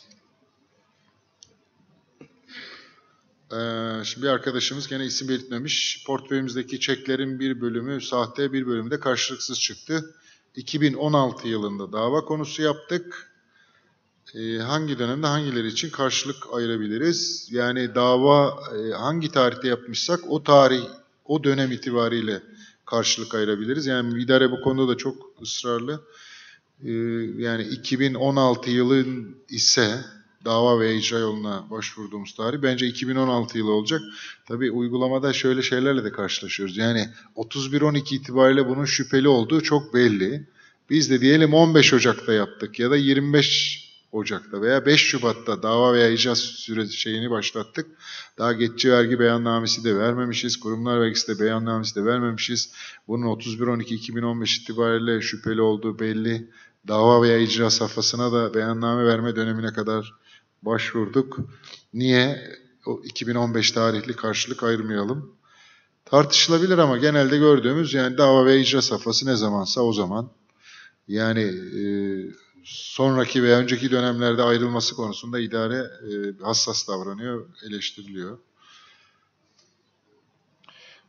Ee, şimdi bir arkadaşımız gene isim belirtmemiş. Portföyümüzdeki çeklerin bir bölümü sahte, bir bölümü de karşılıksız çıktı. 2016 yılında dava konusu yaptık. Ee, hangi dönemde hangileri için karşılık ayırabiliriz? Yani dava e, hangi tarihte yapmışsak o tarih, o dönem itibariyle karşılık ayırabiliriz. Yani idare bu konuda da çok ısrarlı. Ee, yani 2016 yılın ise dava ve icra yoluna başvurduğumuz tarih bence 2016 yılı olacak. Tabii uygulamada şöyle şeylerle de karşılaşıyoruz. Yani 31-12 itibariyle bunun şüpheli olduğu çok belli. Biz de diyelim 15 Ocak'ta yaptık ya da 25 Ocak'ta veya 5 Şubat'ta dava veya icaz süreci şeyini başlattık. Daha geçici vergi beyannamesi de vermemişiz. Kurumlar vergisi de beyannamesi de vermemişiz. Bunun 31-12-2015 itibariyle şüpheli olduğu belli. Dava veya icra safhasına da beyanname verme dönemine kadar başvurduk. Niye o 2015 tarihli karşılık ayırmayalım? Tartışılabilir ama genelde gördüğümüz yani dava ve icra safhası ne zamansa o zaman. Yani e, sonraki veya önceki dönemlerde ayrılması konusunda idare e, hassas davranıyor, eleştiriliyor.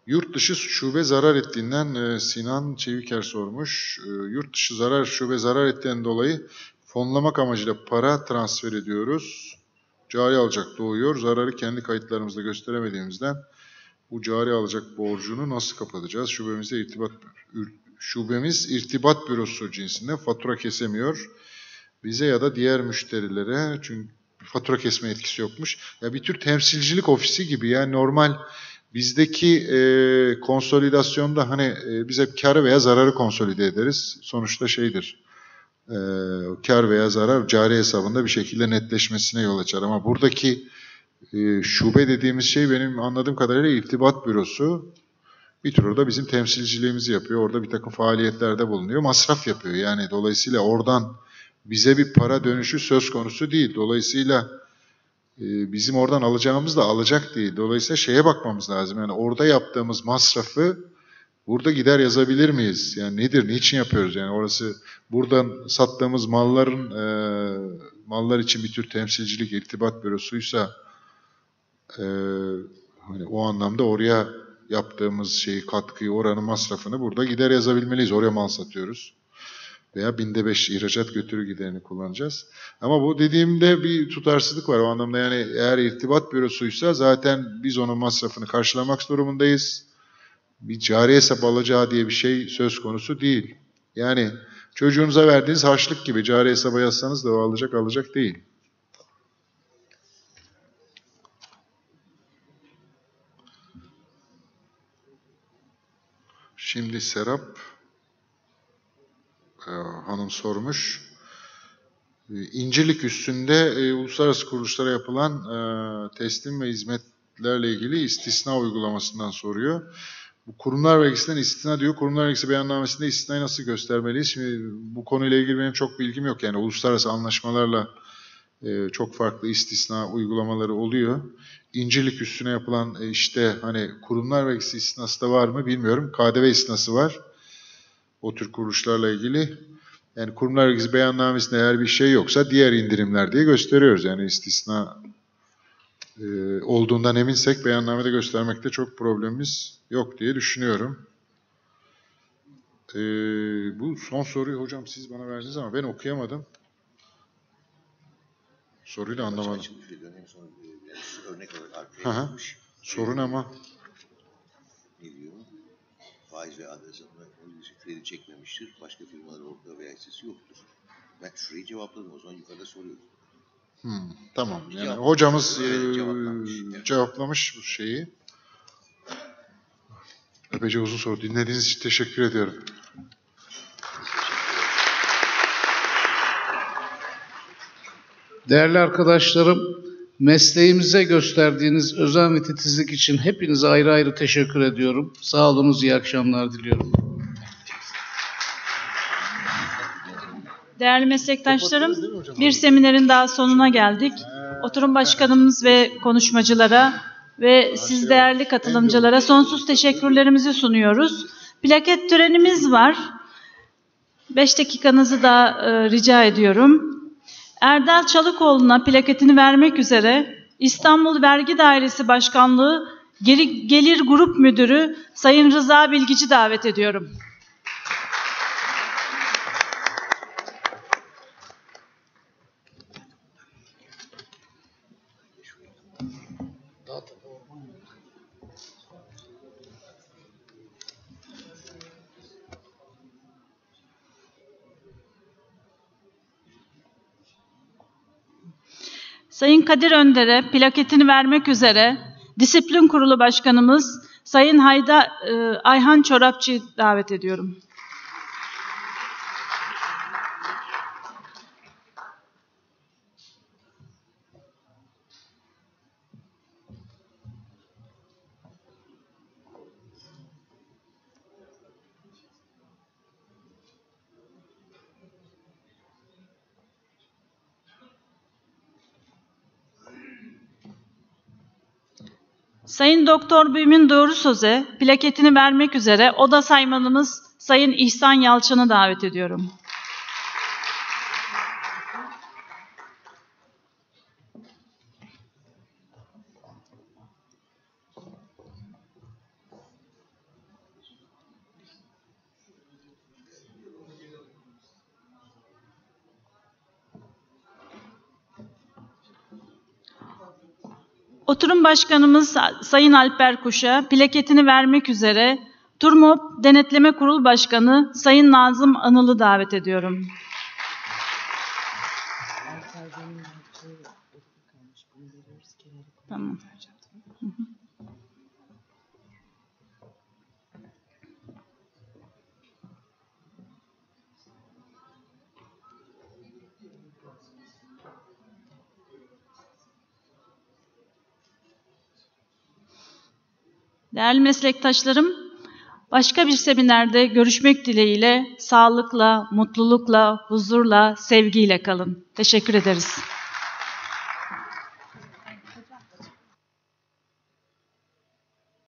Yurt dışı şube zarar ettiğinden e, Sinan Çeviker sormuş. E, yurt dışı zarar şube zarar ettiğinden dolayı fonlamak amacıyla para transfer ediyoruz. Cari alacak doğuyor. Zararı kendi kayıtlarımızda gösteremediğimizden bu cari alacak borcunu nasıl kapatacağız? Şubemizde irtibat şubemiz irtibat bürosu cinsinde fatura kesemiyor. Bize ya da diğer müşterilere çünkü fatura kesme etkisi yokmuş. Ya bir tür temsilcilik ofisi gibi yani normal bizdeki e, konsolidasyonda hani e, biz hep karı veya zararı konsolide ederiz. Sonuçta şeydir. E, kar veya zarar cari hesabında bir şekilde netleşmesine yol açar. Ama buradaki e, şube dediğimiz şey benim anladığım kadarıyla irtibat bürosu. Bir tür orada bizim temsilciliğimizi yapıyor. Orada bir takım faaliyetlerde bulunuyor. Masraf yapıyor. Yani dolayısıyla oradan bize bir para dönüşü söz konusu değil. Dolayısıyla e, bizim oradan alacağımız da alacak değil. Dolayısıyla şeye bakmamız lazım. Yani orada yaptığımız masrafı burada gider yazabilir miyiz? Yani nedir, niçin yapıyoruz? Yani orası buradan sattığımız malların e, mallar için bir tür temsilcilik, irtibat bürosuysa e, hani o anlamda oraya yaptığımız şeyi, katkıyı, oranı, masrafını burada gider yazabilmeliyiz. Oraya mal satıyoruz. Veya binde beş ihracat götürü giderini kullanacağız. Ama bu dediğimde bir tutarsızlık var. O anlamda yani eğer irtibat bürosuysa zaten biz onun masrafını karşılamak durumundayız. Bir cari hesap alacağı diye bir şey söz konusu değil. Yani çocuğunuza verdiğiniz harçlık gibi cari hesaba yazsanız da o alacak alacak değil. Şimdi Serap e, hanım sormuş. E, İncirlik üstünde e, uluslararası kuruluşlara yapılan e, teslim ve hizmetlerle ilgili istisna uygulamasından soruyor. Bu kurumlar vergisinden istisna diyor. Kurumlar vergisi beyannamesinde istisnayı nasıl göstermeliyiz? Şimdi bu konuyla ilgili benim çok bilgim yok. Yani uluslararası anlaşmalarla e, çok farklı istisna uygulamaları oluyor. İncirlik üstüne yapılan e, işte hani kurumlar vergisi istisnası da var mı bilmiyorum. KDV istisnası var. O tür kuruluşlarla ilgili. Yani kurumlar vergisi beyannamesinde eğer bir şey yoksa diğer indirimler diye gösteriyoruz. Yani istisna e, olduğundan eminsek beyannamede göstermekte çok problemimiz yok diye düşünüyorum. E, bu son soruyu hocam siz bana verdiniz ama ben okuyamadım. Soruyu da anlamadım.
E, örnek olarak.
Sorun ama
Ne? Faiz ve adresatına kredi çekmemiştir. Başka firmalar ortada veya hissesi yoktur. Ben şurayı cevapladım. O zaman yukarıda soruyorum.
Hmm, tamam. Yani
Cevap-
hocamız e,
cevaplamış.
cevaplamış bu şeyi. Epeyce uzun soru. Dinlediğiniz için teşekkür ediyorum.
Değerli arkadaşlarım, mesleğimize gösterdiğiniz özen ve titizlik için hepinize ayrı ayrı teşekkür ediyorum. Sağ olunuz, iyi akşamlar diliyorum.
Değerli meslektaşlarım, bir seminerin daha sonuna geldik. Oturum başkanımız ve konuşmacılara ve siz değerli katılımcılara sonsuz teşekkürlerimizi sunuyoruz. Plaket törenimiz var. 5 dakikanızı da e, rica ediyorum. Erdal Çalıkoğlu'na plaketini vermek üzere İstanbul Vergi Dairesi Başkanlığı Gelir Grup Müdürü Sayın Rıza Bilgici davet ediyorum. Sayın Kadir Önder'e plaketini vermek üzere Disiplin Kurulu Başkanımız Sayın Hayda e, Ayhan Çorapçı'yı davet ediyorum. Sayın Doktor Büyümün Doğru Söze plaketini vermek üzere oda saymanımız Sayın İhsan Yalçın'ı davet ediyorum. Başkanımız Sayın Alper Kuş'a plaketini vermek üzere Turmop Denetleme Kurul Başkanı Sayın Nazım Anıl'ı davet ediyorum. Değerli meslektaşlarım, başka bir seminerde görüşmek dileğiyle sağlıkla, mutlulukla, huzurla, sevgiyle kalın. Teşekkür ederiz.